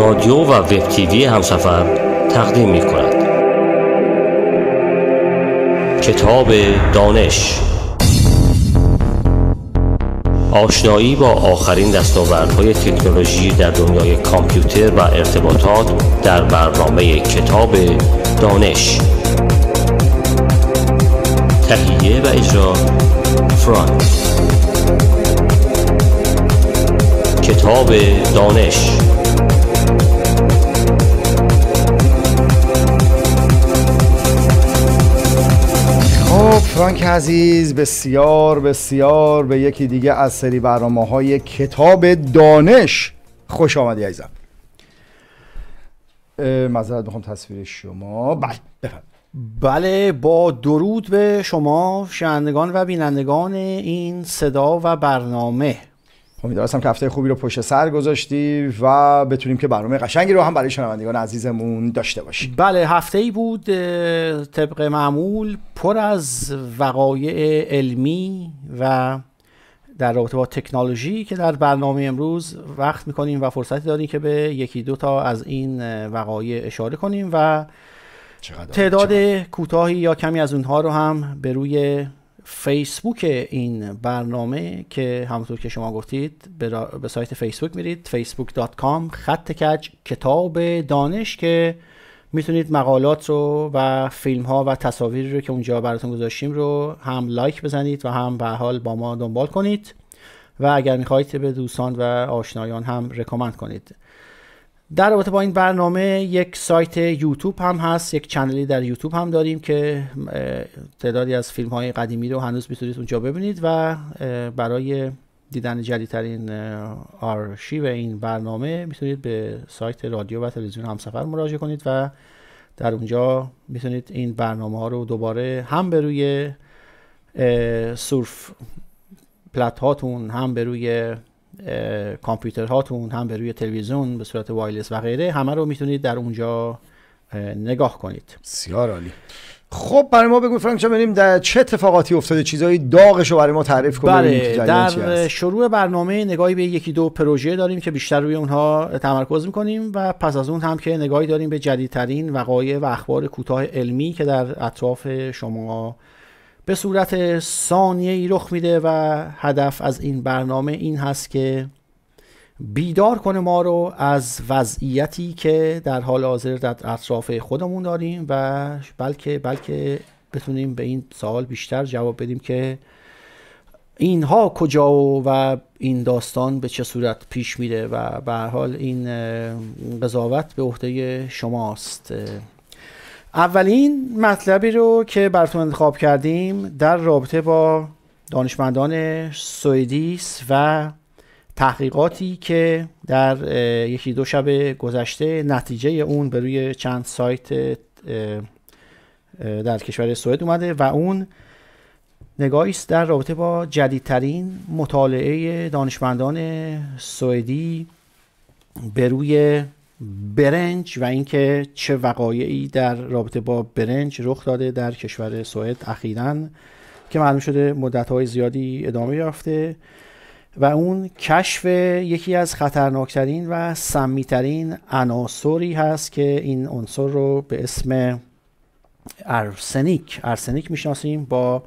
رادیو و وب تیوی همسفر تقدیم می کند کتاب دانش. آشنایی با آخرین دستاوردهای تکنولوژی در دنیای کامپیوتر و ارتباطات در برنامه کتاب دانش. تهیه و اجرا فرانک. کتاب دانش. خب فرانک عزیز بسیار بسیار به یکی دیگه از سری برنامه های کتاب دانش خوش آمدی عزیزم. مذارت بخوام تصویر شما. بله بفرمایید. بله با درود به شما شنوندگان و بینندگان این صدا و برنامه. امیدوارم که هفته خوبی رو پشت سر گذاشتی و بتونیم که برنامه قشنگی رو هم برای شنوندگان عزیزمون داشته باشیم. بله هفته ای بود طبق معمول پر از وقایع علمی و در رابطه با تکنولوژی که در برنامه امروز وقت می‌کنیم و فرصتی داریم که به یکی دو تا از این وقایع اشاره کنیم و تعداد کوتاهی یا کمی از اونها رو هم به روی فیسبوک این برنامه که همونطور که شما گفتید به سایت فیسبوک میرید facebook.com خط کج کتاب دانش که می‌تونید مقالات رو و فیلم ها و تصاویری رو که اونجا براتون گذاشتیم رو هم لایک بزنید و هم به حال با ما دنبال کنید و اگر می‌خواهید به دوستان و آشنایان هم رکامند کنید. در رابطه با این برنامه یک سایت یوتیوب هم هست یک چنلی در یوتیوب هم داریم که تعدادی از فیلم های قدیمی رو هنوز می‌تونید اونجا ببینید و برای دیدن جدیدترین آرشیو این برنامه می‌تونید به سایت رادیو و تلویزیون همسفر مراجعه کنید و در اونجا می‌تونید این برنامه ها رو دوباره هم به روی سورف پلت هاتون هم به روی کامپیوتر هاتون هم به روی تلویزیون به صورت وایلس و غیره همه رو می‌تونید در اونجا نگاه کنید. بسیار عالی. خب برای ما بگو فرانک بریم در چه اتفاقاتی افتاده؟ چیزایی داغش رو برای ما تعریف کنید بله در شروع برنامه نگاهی به یکی دو پروژه داریم که بیشتر روی اونها تمرکز می‌کنیم و پس از اون هم که نگاهی داریم به جدیدترین وقایع و اخبار کوتاه علمی که در اطراف شما به صورت ثانیه ای رخ میده و هدف از این برنامه این هست که بیدار کنه ما رو از وضعیتی که در حال حاضر در اطراف خودمون داریم و بلکه بلکه بتونیم به این سوال بیشتر جواب بدیم که اینها کجا و این داستان به چه صورت پیش میره و به حال این قضاوت به عهده شماست. اولین مطلبی رو که براتون انتخاب کردیم در رابطه با دانشمندان سوئدیس و تحقیقاتی که در یکی دو شب گذشته نتیجه اون به روی چند سایت در کشور سوئد اومده و اون نگاهی است در رابطه با جدیدترین مطالعه دانشمندان سوئدی به روی برنج و اینکه چه وقایعی در رابطه با برنج رخ داده در کشور سوئد اخیرا که معلوم شده مدت زیادی ادامه یافته و اون کشف یکی از خطرناکترین و سمیترین عناصری هست که این عنصر رو به اسم ارسنیک ارسنیک می‌شناسیم با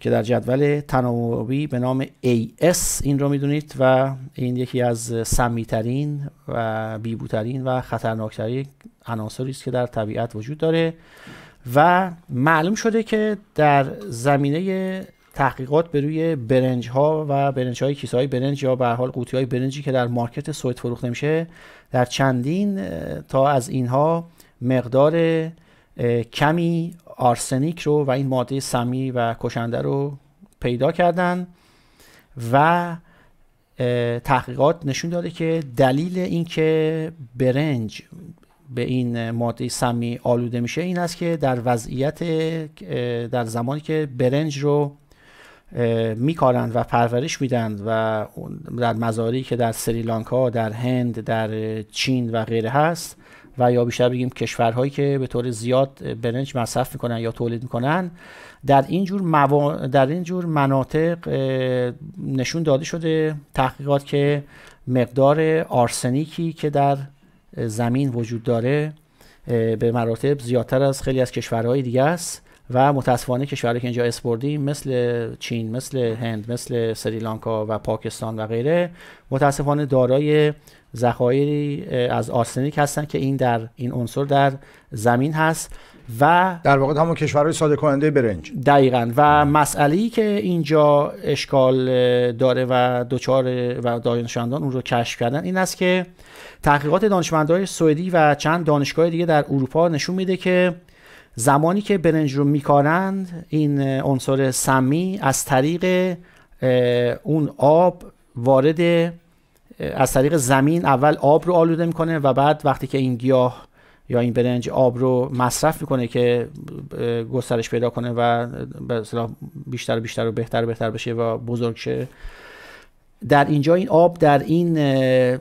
که در جدول تناوبی به نام AS این رو می‌دونید و این یکی از سمیترین و بیبوترین و خطرناکترین عناصری است که در طبیعت وجود داره و معلوم شده که در زمینه تحقیقات به روی برنج ها و برنج های کیسه های برنج یا به حال قوطی های برنجی که در مارکت سوئد فروخته میشه در چندین تا از اینها مقدار کمی آرسنیک رو و این ماده سمی و کشنده رو پیدا کردن و تحقیقات نشون داده که دلیل اینکه برنج به این ماده سمی آلوده میشه این است که در وضعیت در زمانی که برنج رو میکارند و پرورش میدن و در مزاری که در سریلانکا در هند در چین و غیره هست و یا بیشتر بگیم کشورهایی که به طور زیاد برنج مصرف می‌کنن یا تولید می‌کنن در این جور, موا... در این جور مناطق نشون داده شده تحقیقات که مقدار آرسنیکی که در زمین وجود داره به مراتب زیادتر از خیلی از کشورهای دیگه است و متاسفانه کشورهایی که اینجا اسپوردی مثل چین مثل هند مثل سریلانکا و پاکستان و غیره متاسفانه دارای ذخایری از آرسنیک هستن که این در این عنصر در زمین هست و در واقع همون کشورهای صادر کننده برنج. دقیقا. و مسئله که اینجا اشکال داره و دوچار و دانشمندان اون رو کشف کردن این است که تحقیقات دانشمندان سوئدی و چند دانشگاه دیگه در اروپا نشون میده که زمانی که برنج رو میکارند این عنصر سمی از طریق اون آب وارد از طریق زمین اول آب رو آلوده می‌کنه و بعد وقتی که این گیاه یا این برنج آب رو مصرف می‌کنه که گسترش پیدا کنه و بیشتر و بیشتر و بهتر و بهتر بشه و بزرگ شه. در اینجا این آب در این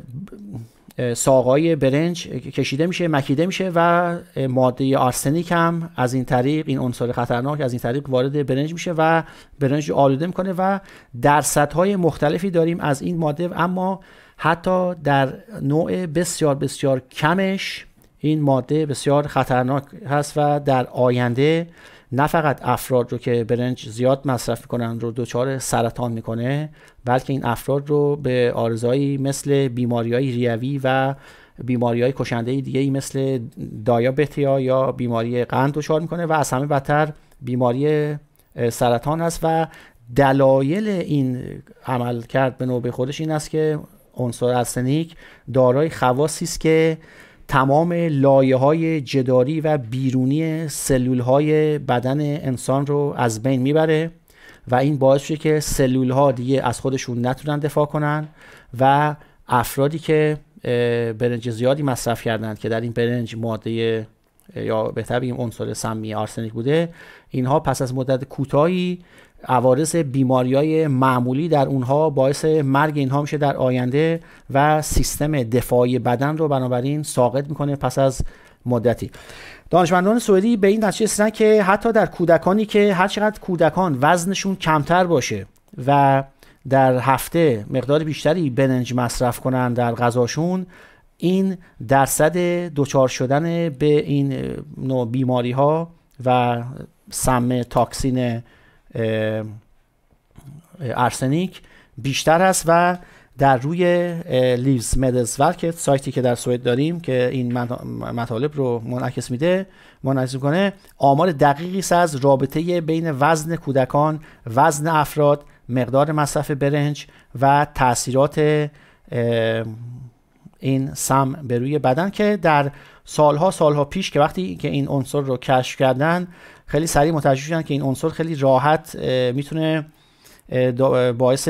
ساقای برنج کشیده میشه مکیده میشه و ماده آرسنیک هم از این طریق این عنصر خطرناک از این طریق وارد برنج میشه و برنج آلوده می‌کنه و درصدهای مختلفی داریم از این ماده. اما حتی در نوع بسیار بسیار کمش این ماده بسیار خطرناک هست و در آینده نه فقط افراد رو که برنج زیاد مصرف می‌کنن رو دچار سرطان می‌کنه بلکه این افراد رو به آرزایی مثل بیماری های ریوی و بیماری های کشنده دیگه ای مثل دایابتیا یا بیماری قند دچار می‌کنه و از همه بدتر بیماری سرطان است و دلایل این عمل کرد به نوبه خودش این است که عنصر ارسنیک دارای خواصی است که تمام لایه های جداری و بیرونی سلول های بدن انسان رو از بین می‌بره و این باعث شده که سلول ها دیگه از خودشون نتونن دفاع کنن و افرادی که برنج زیادی مصرف کردند که در این برنج ماده یا بهتر بگیم عنصر سمی آرسنیک بوده اینها پس از مدت کوتاهی عوارض بیماری های معمولی در اونها باعث مرگ اینها میشه در آینده و سیستم دفاعی بدن رو بنابراین ساقط می‌کنه پس از مدتی. دانشمندان سوئدی به این نتیجه رسیدن که حتی در کودکانی که هر چقدر کودکان وزنشون کمتر باشه و در هفته مقدار بیشتری برنج مصرف کنن در غذاشون این درصد دچار شدن به این نوع بیماری ها و سم تاکسین ارسنیک بیشتر است و در روی لیوز مدلز ورکت سایتی که در سوئد داریم که این مطالب رو منعکس میده منعکس می‌کنه آمار دقیقی از رابطه بین وزن کودکان وزن افراد مقدار مصرف برنج و تاثیرات این سم به روی بدن که در سالها سالها پیش که وقتی که این عنصر رو کشف کردن خیلی سریع متوجه شدن که این عنصر خیلی راحت می‌تونه باعث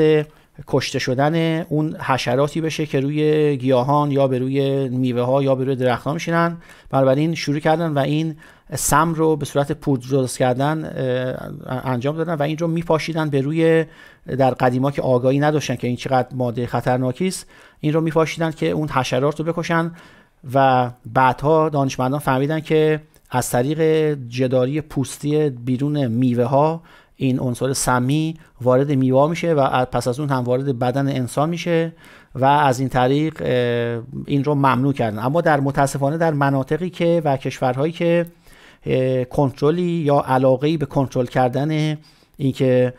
کشته شدن اون حشراتی بشه که روی گیاهان یا به روی میوه ها یا به روی درخت ها میشینن. بنابراین شروع کردن و این سم رو به صورت پودر درست کردن انجام دادن و این رو میپاشیدن به روی در قدیما که آگاهی نداشتن که این چقدر ماده خطرناکی است این رو میپاشیدن که اون حشرات رو بکشن و بعدها دانشمندان فهمیدن که از طریق جداری پوستی بیرون میوه ها این عنصر سمی وارد میوه میشه و پس از اون هم وارد بدن انسان میشه و از این طریق این رو ممنوع کردن. اما در متاسفانه در مناطقی که و کشورهایی که کنترلی یا علاقه به کنترل کردن اینکه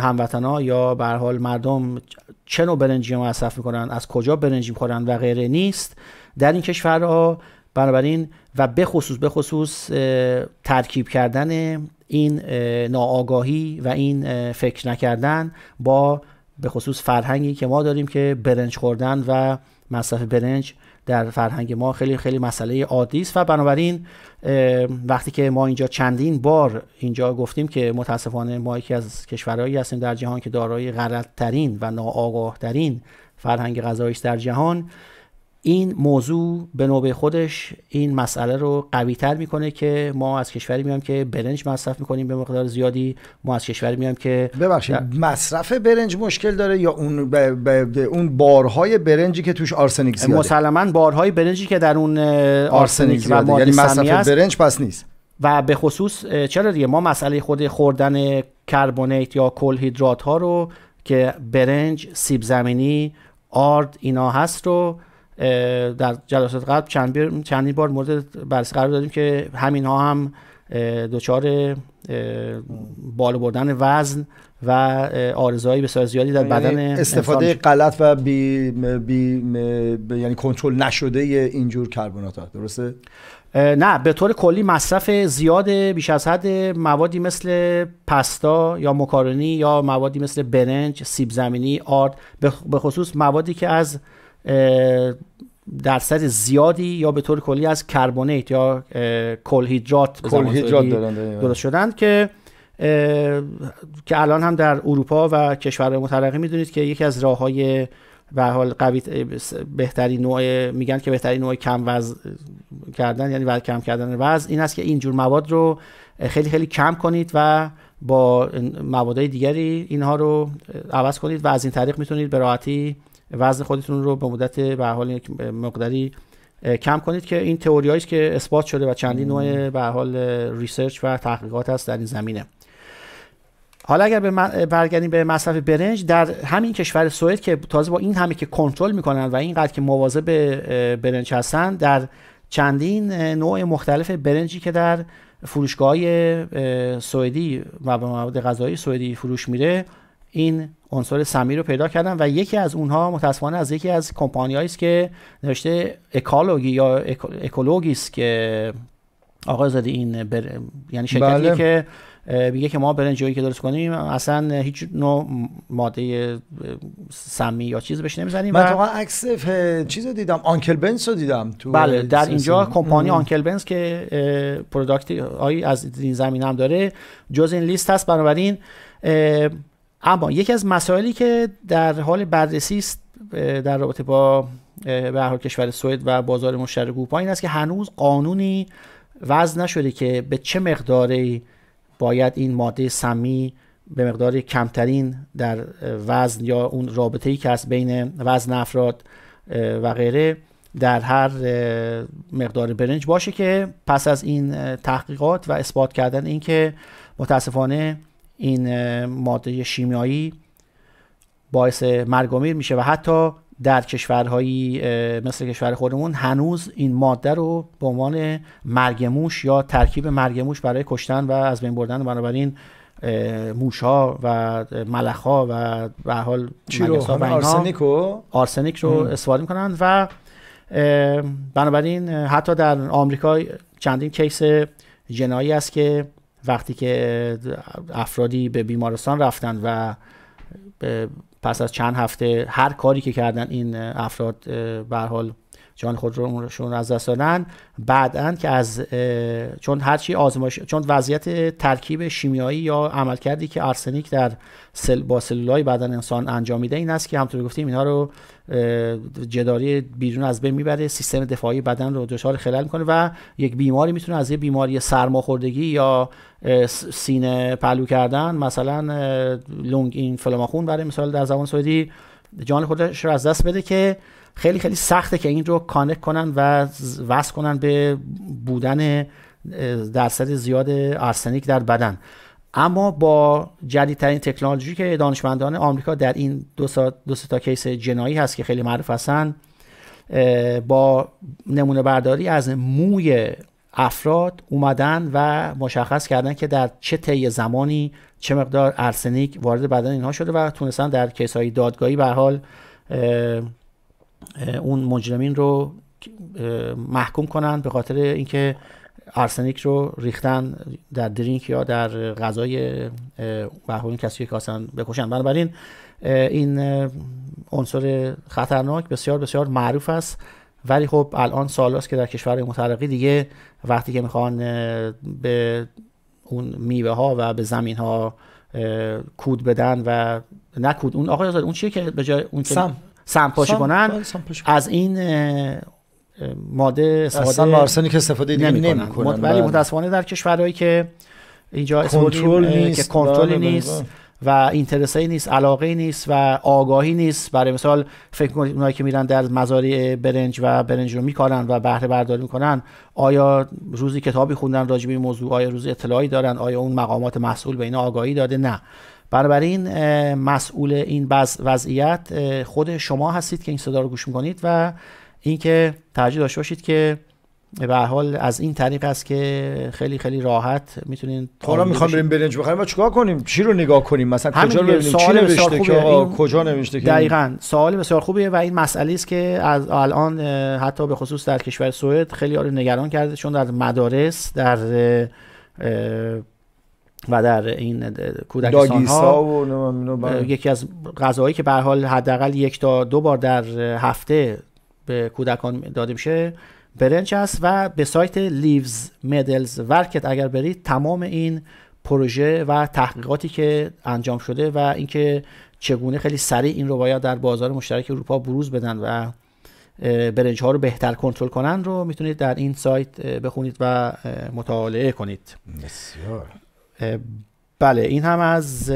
هموطنا یا به حال مردم چه نوع برنجی مصرف می‌کنن از کجا برنجی می‌خورن و غیره نیست. در این کشورها بنابراین و به خصوص به خصوص ترکیب کردن این ناآگاهی و این فکر نکردن با به خصوص فرهنگی که ما داریم که برنج خوردن و مصرف برنج در فرهنگ ما خیلی خیلی مسئله عادی است. و بنابراین وقتی که ما اینجا چندین بار اینجا گفتیم که متاسفانه ما یکی از کشورهایی هستیم در جهان که دارای غلط ترین و ناآگاه ترین فرهنگ غذایی در جهان این موضوع به نوبه خودش این مسئله رو قوی تر می‌کنه که ما از کشوری میام که برنج مصرف می‌کنیم به مقدار زیادی. ما از کشوری میام که ببخشید مصرف برنج مشکل داره یا اون ب... ب... اون بارهای برنجی که توش آرسنیک زیاده؟ مسلما بارهای برنجی که در اون آرسنیک زیاده. یعنی مصرف برنج پس نیست. و به خصوص چرا دیگه؟ ما مسئله خود خوردن کربونیت یا کلهیدرات ها رو که برنج سیب زمینی آرد اینا هست رو در جلسات قبل چند چندین بار مورد بررسی قرار دادیم که همین ها هم دچار بالا بردن وزن و آرزوهایی بسیار زیادی در یعنی بدن استفاده غلط و بی, بی, بی یعنی کنترل نشده اینجور کربنات ها درسته نه به طور کلی مصرف زیاد بیش از حد موادی مثل پستا یا مکارونی یا موادی مثل برنج سیب زمینی آرد به خصوص موادی که از درصد زیادی یا به طور کلی از کربونیت یا کلهیدرات درست شدن که که الان هم در اروپا و کشورهای مترقی می‌دونید که یکی از راه های به حال قوی بهترین نوع میگن که بهترین نوع کم وزن کردن یعنی کم کردن وزن این است که اینجور مواد رو خیلی خیلی کم کنید و با موادهای دیگری اینها رو عوض کنید و از این طریق می‌تونید به راحتی وزن خودتون رو به مدت به حال یک مقداری کم کنید که این تئوری است که اثبات شده و چندین نوع به حال research و تحقیقات هست در این زمینه. حالا اگر برگردیم به مصرف برنج در همین کشور سوئد که تازه با این همه که کنترل می‌کنن و اینقدر که مواظب برنج هستن در چندین نوع مختلف برنجی که در فروشگاه سوئدی و به مواد غذایی سوئدی فروش میره این عنصر سمی رو پیدا کردن و یکی از اونها متاسفانه از یکی از کمپانی است که نوشته اکولوژی یا اکولوژی است که آقا زدی این بر... یعنی شرکتی بله. که میگه که ما برنجایی که درست کنیم اصلا هیچ نوع ماده سمی یا چیز بهش نمی‌زنیم من واقعا عکس چیزو دیدم Uncle Ben's رو دیدم تو بله در اینجا کمپانی Uncle Ben's که product هایی از این زمین هم داره جز این لیست هست. بنابراین اما یکی از مسائلی که در حال بررسی است در رابطه با به حال کشور سوئد و بازار مشترک اروپا این است که هنوز قانونی وضع نشده که به چه مقداری باید این ماده سمی به مقدار کمترین در وزن یا اون رابطه ای که هست بین وزن افراد و غیره در هر مقدار برنج باشه که پس از این تحقیقات و اثبات کردن اینکه متاسفانه این ماده شیمیایی باعث مرگ میشه و حتی در کشورهایی مثل کشور خودمون هنوز این ماده رو به عنوان مرگموش یا ترکیب مرگموش برای کشتن و از بین بردن بنابراین موش ها و ملخ ها و به حال چی رو؟ آرسنیک رو؟ آرسنیک رو استفاده می‌کنن و بنابراین حتی در آمریکا چندین کیس جنایی است که وقتی که افرادی به بیمارستان رفتن و پس از چند هفته هر کاری که کردن این افراد به حال جان خود رو از دست دادن. بعدا که از چون هرچی آزمایش چون وضعیت ترکیب شیمیایی یا عملکردی که ارسنیک در سل با سلولای بدن انسان انجام میده این است که همونطور گفتیم اینها رو جداری بیرون از بین می‌بره سیستم دفاعی بدن رو دچار خلل می‌کنه و یک بیماری می‌تونه از یه بیماری سرماخوردگی یا سینه پلو کردن مثلا لونگ این فلاماخون برای مثال در زبان سوئدی جان خودش رو از دست بده که خیلی خیلی سخته که این رو کانک کنن و وصل کنن به بودن درصد زیاد آرسنیک در بدن. اما با جدیدترین تکنولوژی که دانشمندان آمریکا در این دو, دو تا کیس جنایی هست که خیلی معروف هستن با نمونه برداری از موی افراد اومدن و مشخص کردن که در چه طی زمانی چه مقدار ارسنیک وارد بدن اینها شده و تونستن در کیس های دادگاهی به حال اون مجرمین رو محکوم کنن به خاطر اینکه آرسنیک رو ریختن در درینک یا در غذای به کسی که اصلا بکشن. بنابراین این عنصر خطرناک بسیار بسیار معروف است. ولی خب الان سال که در کشور مترقی دیگه وقتی که می‌خوان به اون میوه ها و به زمین ها کود بدن و نکود اون آقای اون چیه که به جای اون سم. سمپاشی کنن. بله، سمپاشی. از این ماده اصلا استفاده مارسنی که استفاده دیگه نمی‌کنن. ولی متاسفانه در کشورهایی که اینجا کنترل کنترل نیست. که کنترلی بله، بله، نیست بله. و اینترسی نیست علاقه نیست و آگاهی نیست. برای مثال فکر کنید اونایی که میرن در مزارع برنج و برنج رو میکارن و بهره برداری می‌کنن آیا روزی کتابی خوندن راجع به این موضوع؟ آیا روزی اطلاعی دارن؟ آیا اون مقامات مسئول به اینا آگاهی داده؟ نه. بنابراین مسئول این وضعیت خود شما هستید که این صدا رو گوش می‌کنید و اینکه ترجیح داشته باشید که به هر حال از این طریق است که خیلی خیلی راحت می‌تونید حالا می‌خوام بریم برنج بخریم و چیکار کنیم؟ چی رو نگاه کنیم؟ مثلا کجا رو ببینیم؟ چی نوشته که. آقا این- کجا نوشته که؟ دقیقا سوال بسیار خوبیه و این مسئله است که از الان حتی به خصوص در کشور سوئد خیلی رو نگران کرده چون در مدارس در و در این کودکستان ها و بله. یکی از غذاهایی که به حال حداقل یک تا دو بار در هفته به کودکان داده میشه برنج است و به سایت لیوز مدلز ورکت اگر برید تمام این پروژه و تحقیقاتی که انجام شده و اینکه چگونه خیلی سریع این رو باید در بازار مشترک اروپا بروز بدن و برنج ها رو بهتر کنترل کنن رو می‌تونید در این سایت بخونید و مطالعه کنید بسیار بله این هم از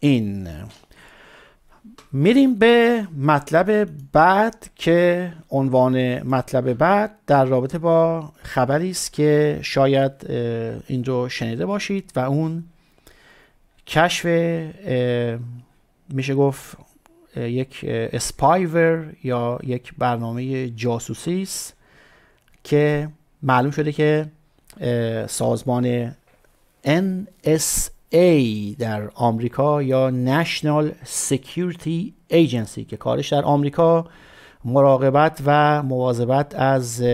این. میریم به مطلب بعد که عنوان مطلب بعد در رابطه با خبری است که شاید این رو شنیده باشید و اون کشف میشه گفت یک اسپایور یا یک برنامه جاسوسی است که معلوم شده که سازمان NSA در آمریکا یا National Security Agency که کارش در آمریکا مراقبت و مواظبت از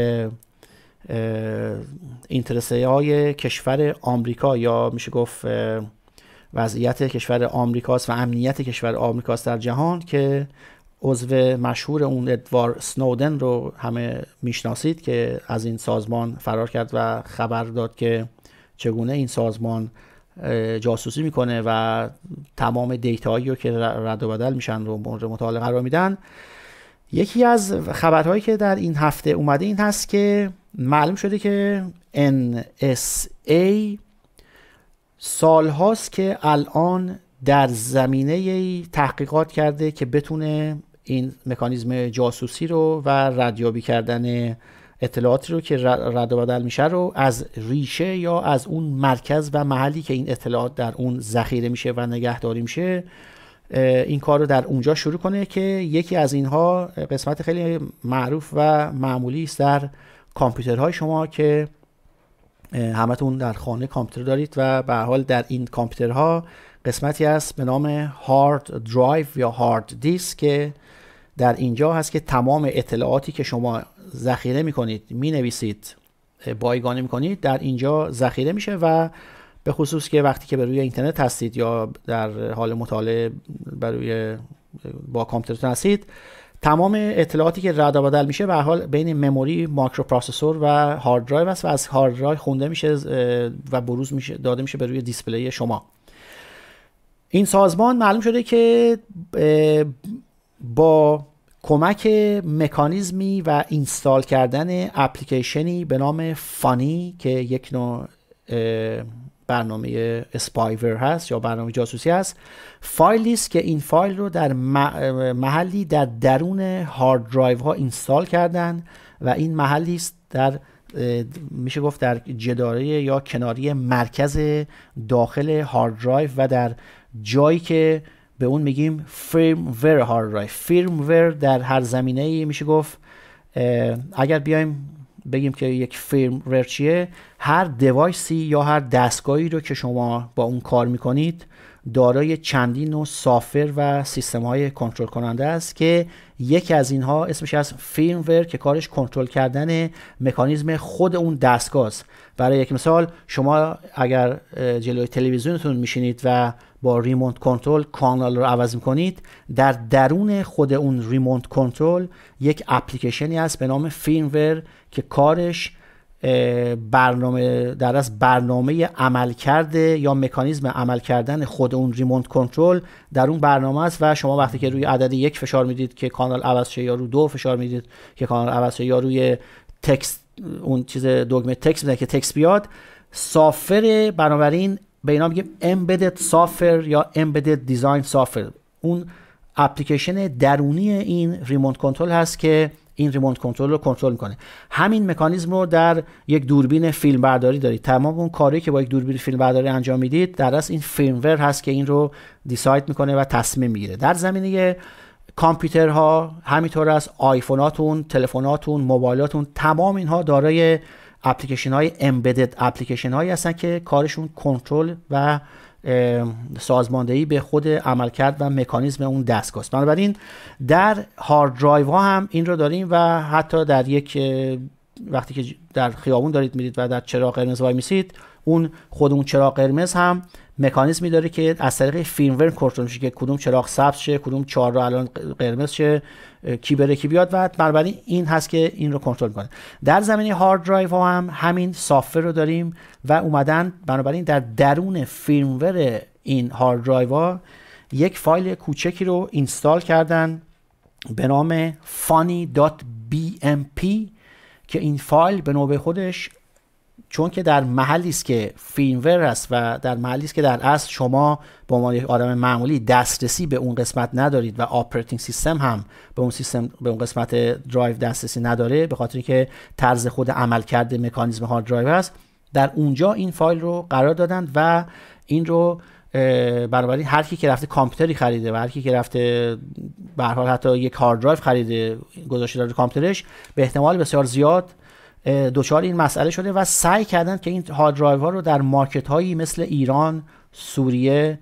اینترسه های کشور آمریکا یا میشه گفت وضعیت کشور آمریکاست و امنیت کشور آمریکاست در جهان که عضو مشهور اون ادوار سنودن رو همه می‌شناسید که از این سازمان فرار کرد و خبر داد که چگونه این سازمان جاسوسی می‌کنه و تمام دیتاهایی رو که رد و بدل میشن رو مورد مطالعه قرار میدن. یکی از خبرهایی که در این هفته اومده این هست که معلوم شده که NSA سالهاست که الان در زمینه تحقیقات کرده که بتونه این مکانیزم جاسوسی رو و ردیابی کردن اطلاعاتی رو که رد و بدل میشه رو از ریشه یا از اون مرکز و محلی که این اطلاعات در اون ذخیره میشه و نگهداری میشه این کار رو در اونجا شروع کنه که یکی از اینها قسمت خیلی معروف و معمولی است در کامپیوترهای شما که همتون در خانه کامپیوتر دارید و به حال در این کامپیوترها قسمتی هست به نام hard drive یا hard disk که در اینجا هست که تمام اطلاعاتی که شما ذخیره می‌کنید می‌نویسید بایگانی می‌کنید در اینجا ذخیره میشه و به خصوص که وقتی که به روی اینترنت هستید یا در حال مطالعه برای با کامپیوترتون هستید تمام اطلاعاتی که رد و بدل میشه به حال بین memory microprocessor و hard drive است و از hard drive خونده میشه و بروز میشه داده میشه به روی display شما. این سازمان معلوم شده که با کمک مکانیزمی و install کردن اپلیکیشنی به نام Fanny که یک نوع برنامه spyware هست یا برنامه جاسوسی هست. فایلی است که این فایل رو در محلی در درون hard drive ها install کردن و این محلی است در میشه گفت در جداره یا کناری مرکز داخل hard drive و در جایی که به اون میگیم firmware hard drive firmware در هر زمینه میشه گفت اگر بیایم بگیم که یک firmware چیه هر device ی یا هر دستگاهی رو که شما با اون کار می‌کنید دارای چندین نوع software و سیستم های کنترل کننده است که یکی از اینها اسمش از فرمور که کارش کنترل کردن مکانیزم خود اون دستگاه است. برای یک مثال شما اگر جلوی تلویزیونتون میشینید و با ریموت کنترل کانال رو عوض می‌کنید. در درون خود اون ریموت کنترل یک اپلیکیشنی هست به نام فیرمور که کارش برنامه در از برنامه عمل کرده یا مکانیزم عمل کردن خود اون ریموت کنترل در اون برنامه است و شما وقتی که روی عدد یک فشار می‌دید که کانال عوض شه یا رو دو فشار می‌دید که کانال عوض شه یا روی تکست اون چیز دگمه تکست میده که تکست بیاد سافر بنابراین به اینا میگیم embedded software یا embedded design software. اون اپلیکیشن درونی این ریموت کنترل هست که این ریموت کنترل رو کنترل می‌کنه. همین مکانیزم رو در یک دوربین فیلم برداری دارید. تمام اون کاری که با یک دوربین فیلم برداری انجام می‌دید در اصل این فیلمور هست که این رو decide می‌کنه و تصمیم می‌گیره. در زمینه کامپیوترها همینطور از آیفوناتون تلفناتون موبایلاتون تمام اینها دارای اپلیکیشن های embedded اپلیکیشن هایی هستن که کارشون کنترل و سازماندهی به خود عملکرد و مکانیزم اون دستگاه بنابراین در hard drive ها هم این رو داریم و حتی در یک وقتی که در خیابون دارید میرید و در چراغ قرمز وای میسید اون خود اون چراغ قرمز هم مکانیزمی داره که از طریق firmware کنترل میشه که کدوم چراغ سبز شه کدوم چهارراه الان قرمز شه. کی بره کی بیاد و بنابراین این هست که این رو کنترل کنه در زمینه hard drive ها هم همین software رو داریم و اومدن بنابراین در درون firmware این hard drive یک فایل کوچکی رو install کردن به نام fanny.bmp که این فایل به نوبه خودش چون که در محلی است که firmware است و در محلی است که در اصل شما به عنوان یک آدم معمولی دسترسی به اون قسمت ندارید و operating system هم به اون سیستم به اون قسمت درایو دسترسی نداره به خاطر که طرز خود عملکرد مکانیزم hard drive است در اونجا این فایل رو قرار دادند و این رو بنابراین هر کی که رفته کامپیوتری خریده و هر کی که رفته به هر حال حتی یک hard drive خریده گذاشته در کامپیوترش به احتمال بسیار زیاد دچار این مسئله شده و سعی کردن که این hard drive ها رو در market هایی مثل ایران، سوریه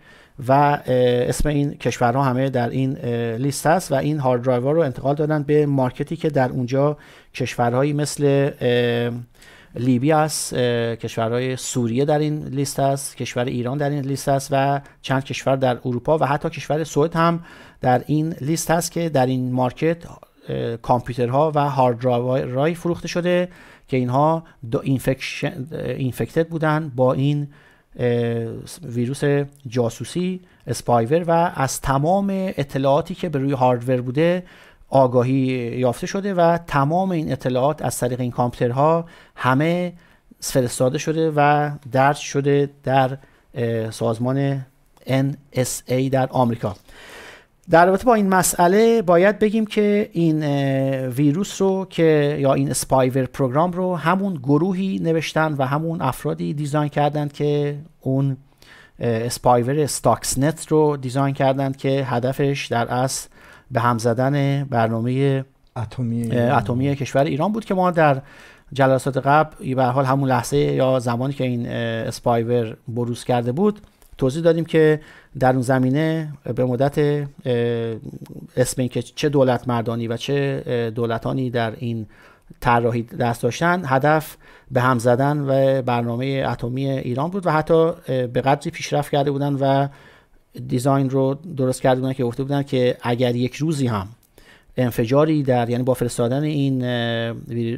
و اسم این کشورها همه در این لیست هست و این hard drive ها رو انتقال دادن به market ی که در اونجا کشورهایی مثل لیبی است کشورهای سوریه در این لیست است کشور ایران در این لیست است و چند کشور در اروپا و حتی کشور سوئد هم در این لیست هست که در این market کامپیوترها و hard drive فروخته شده که اینها infected بودن با این ویروس جاسوسی spyware و از تمام اطلاعاتی که به روی hardware بوده آگاهی یافته شده و تمام این اطلاعات از طریق این کامپیوترها همه فرستاده شده و درج شده در سازمان NSA در آمریکا. در رابطه با این مسئله باید بگیم که این ویروس رو که یا این spyware program رو همون گروهی نوشتن و همون افرادی design کردند که اون Stuxnet رو design کردند که هدفش در اصل به هم زدن برنامه اتمی اتمی کشور ایران بود که ما در جلسات قبل به هر حال همون لحظه یا زمانی که این spyware بروز کرده بود توضیح دادیم که در اون زمینه به مدت اسم که چه دولت مردانی و چه دولتانی در این طراحی دست داشتن هدف به هم زدن و برنامه اتمی ایران بود و حتی به قدری پیشرفت کرده بودن و دیزاین رو درست کرده بودن که گفته بودن که اگر یک روزی هم انفجاری در یعنی با فرستادن این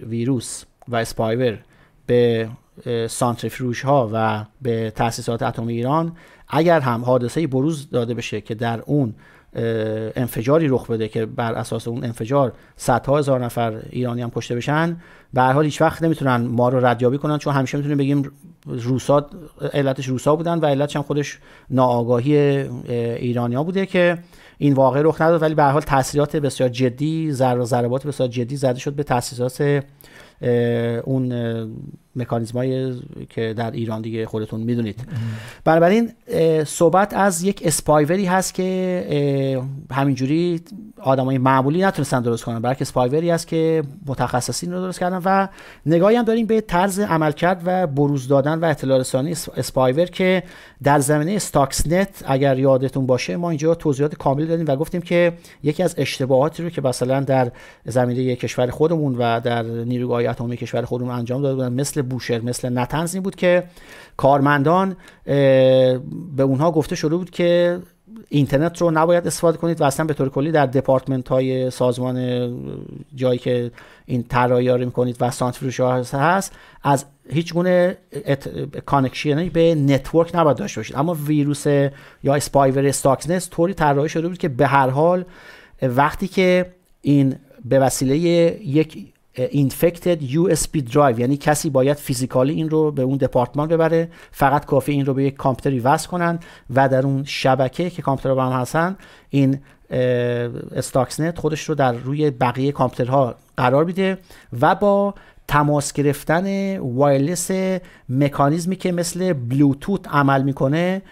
ویروس و اسپایور به سانتریفیوژ ها و به تاسیسات اتمی ایران اگر هم حادثه بروز داده بشه که در اون انفجاری رخ بده که بر اساس اون انفجار صدها هزار نفر ایرانی هم کشته بشن به هر حال هیچ وقت نمی‌تونن ما رو ردیابی کنن چون همیشه می‌تونیم بگیم روسا علتش روسا بودن و علتش هم خودش ناآگاهی ایرانیا بوده که این واقع رخ نداد. ولی به هر حال تاثیرات بسیار جدی ضربات بسیار جدی زده شد به تاسیسات اون مکانیزم که در ایران دیگه خودتون می‌دونید. بنابراین صحبت از یک spyware ی هست که همینجوری آدمای معمولی نتونستن درست کنن بلکه spyware ی هست که متخصصین رو درست کردن و نگاهی هم داریم به طرز عملکرد و بروز دادن و اطلاع رسانی spyware که در زمینه Stuxnet اگر یادتون باشه ما اینجا توضیحات کاملی دادیم و گفتیم که یکی از اشتباهاتی رو که مثلا در زمینه کشور خودمون و در نیروگاه اتمی کشور خودمون انجام داده بودن مثل بوشهر مثل نتنز بود که کارمندان به اونها گفته شده بود که اینترنت رو نباید استفاده کنید و اصلا به طور کلی در دپارتمنت های سازمان جایی که این طراحی می‌کنید و سانت هست از هیچ گونه connection ی به network نباید داشته باشید. اما ویروس یا spyware Stuxnet طوری طراحی شده بود که به هر حال وقتی که این به وسیله یک infected USB drive یعنی کسی باید physically این رو به اون دپارتمان ببره فقط کافی این رو به یک کامپیوتری وصل کنن و در اون شبکه که کامپیوتر با هم هستن این Stuxnet خودش رو در روی بقیه کامپیوترها قرار میده و با تماس گرفتن wireless مکانیزمی که مثل بلوتوث عمل می‌کنه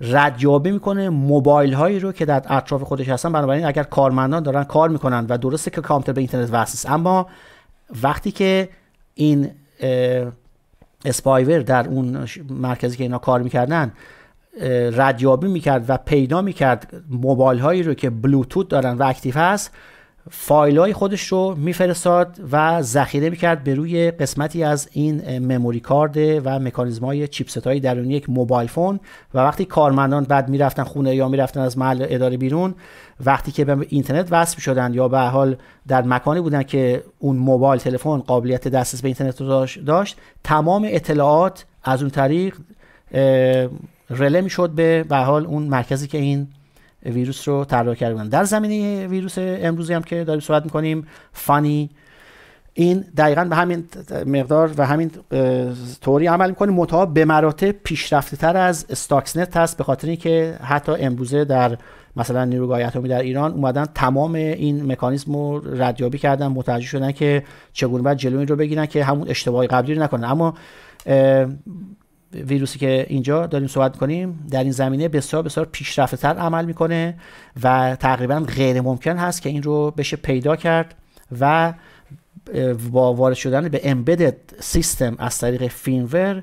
ردیابی می‌کنه موبایل هایی رو که در اطراف خودش هستن. بنابراین اگر کارمندان دارن کار می‌کنن و درسته که کامپیوتر به اینترنت وصل اما وقتی که این spyware در اون مرکزی که اینا کار می‌کردن ردیابی می‌کرد و پیدا می‌کرد موبایل هایی رو که بلوتوث دارن و active هست فایل های خودش رو میفرستاد و ذخیره می‌کرد به روی قسمتی از این memory card و مکانیزم های chipset های درون یک mobile phone و وقتی کارمندان بعد می‌رفتن خونه یا می‌رفتن از محل اداره بیرون وقتی که به اینترنت وصل شدن یا به حال در مکانی بودن که اون موبایل تلفن قابلیت دسترس به اینترنت رو داشت تمام اطلاعات از اون طریق رله می‌شد به به حال اون مرکزی که این ویروس رو طراحی کرده بودن. در زمینه ویروس امروزی هم که داریم صحبت می‌کنیم فانی. این دقیقا به همین مقدار و همین طوری عمل می‌کنه منتها به مراتب پیشرفته تر از استاکسنت هست به خاطر اینکه حتی امروزه در مثلا نیروگاه اتمی در ایران اومدن تمام این مکانیزم رو ردیابی کردن. متوجه شدن که چگونه باید جلو رو بگیرن که همون اشتباهی قبلی رو نکنن. اما ویروسی که اینجا داریم صحبت کنیم در این زمینه بسیار بسیار پیشرفته تر عمل می‌کنه و تقریبا غیر ممکن هست که این رو بشه پیدا کرد و با وارد شدن به embedded system از طریق firmware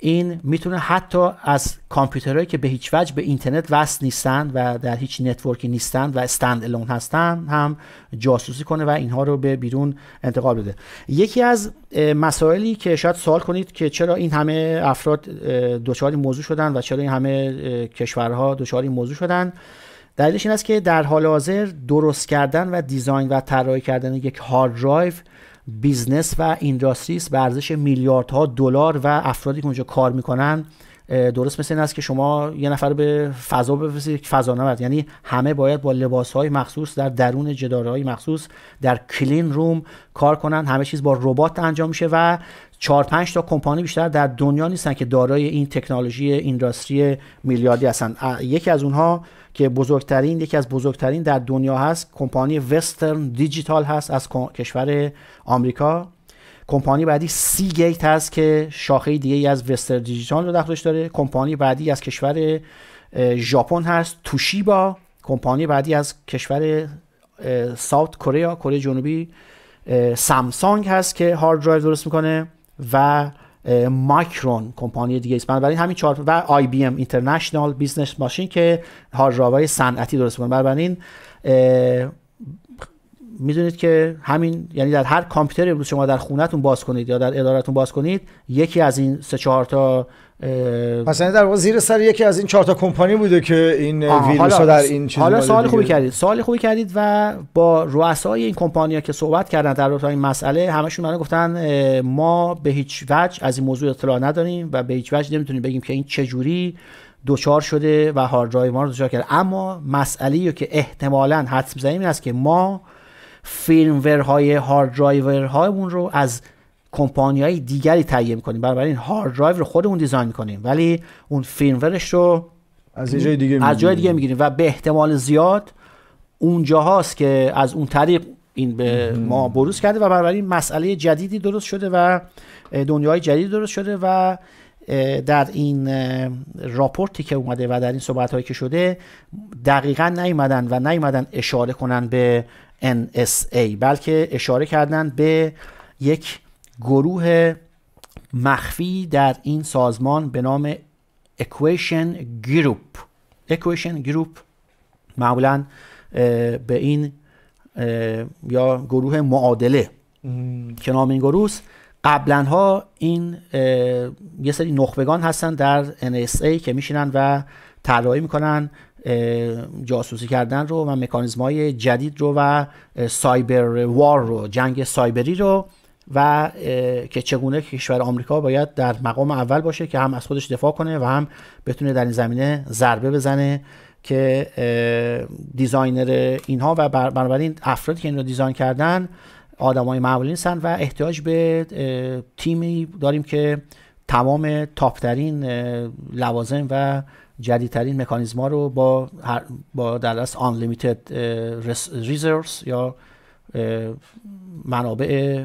این می‌تونه حتی از کامپیوترهایی که به هیچ وجه به اینترنت وصل نیستن و در هیچ network ی نیستن و stand alone هستن هم جاسوسی کنه و اینها رو به بیرون انتقال بده. یکی از مسائلی که شاید سوال کنید که چرا این همه افراد دچار موضوع شدن و چرا این همه کشورها دچار این موضوع شدن دلیلش این است که در حال حاضر درست کردن و design و طراحی کردن یک hard drive business و industry س به ارزش میلیاردها دلار و افرادی که اونجا کار می‌کنن درست مثل این است که شما یه نفر به فضا بفرستید فضا نورد یعنی همه باید با لباس های مخصوص در درون جداره های مخصوص در clean room کار کنن. همه چیز با ربات انجام میشه و چهار پنج تا کمپانی بیشتر در دنیا نیستن که دارای این تکنولوژی industry میلیاردی هستن. یکی از اونها که بزرگترین یکی از بزرگترین در دنیا هست. کمپانی Western Digital هست از کشور آمریکا. کمپانی بعدی Seagate هست که شاخه دیگه ای از Western Digital رو داخلش داره. کمپانی بعدی از کشور ژاپن هست. Toshiba کمپانی بعدی از کشور South Korea کره جنوبی Samsung هست که hard drive درست می‌کنه و Micron کمپانی دیگه است. بنابراین همین چهار و IBM International Business Machine که هارد صنعتی درست می‌کنه. بنابراین می‌دونید که همین یعنی در هر کامپیوتر امروز شما در خونهتون باز کنید یا در ادارتون باز کنید یکی از این سه چهار تا پس یعنی در واقع زیر سر یکی از این چهار تا کمپانی بوده که این ویروس ها در این چیز حالا سوال خوبی کردید. سوال خوبی کردید و با رؤسای این کمپانی ها که صحبت کردن در رابطه این مسئله همشونم گفتن ما به هیچ وجه از این موضوع اطلاع نداریم و به هیچ وجه نمی‌تونیم بگیم که این چه جوری دچار شده و hard drive ما رو دچار کرده. اما مسئله که احتمالا حدس می‌زنیم این است که ما firmware های hard drive هامون رو از کمپانی های دیگری تهیه می‌کنیم. این hard drive رو خودمون design می‌کنیم. ولی اون firmware ش رو از جای دیگه از جای دیگه می‌گیریم. و به احتمال زیاد اونجا هاست که از اون طریق این به ما بروز کرده و بنابراین مسئله جدیدی درست شده و دنیای جدید درست شده و در این راپورتی که اومده و در این صحبت هایی که شده دقیقا نیومدن و نیومدن اشاره کنن به NSA بلکه اشاره کردن به یک گروه مخفی در این سازمان به نام Equation Group. Equation Group معمولا به این یا گروه معادله که نام این گروه قبلا ها این یه سری نخبگان هستن در NSA که میشینن و طراحی می‌کنن جاسوسی کردن رو و مکانیزم های جدید رو و سایبر وار رو جنگ سایبری رو. و که چگونه کشور آمریکا باید در مقام اول باشه که هم از خودش دفاع کنه و هم بتونه در این زمینه ضربه بزنه که designer اینها و بنابراین افرادی که این رو design کردن آدمای معمولی نیستن و احتیاج به تیمی داریم که تمام top ترین لوازم و جدیدترین مکانیزم ها رو با با در اصل unlimited resource یا منابع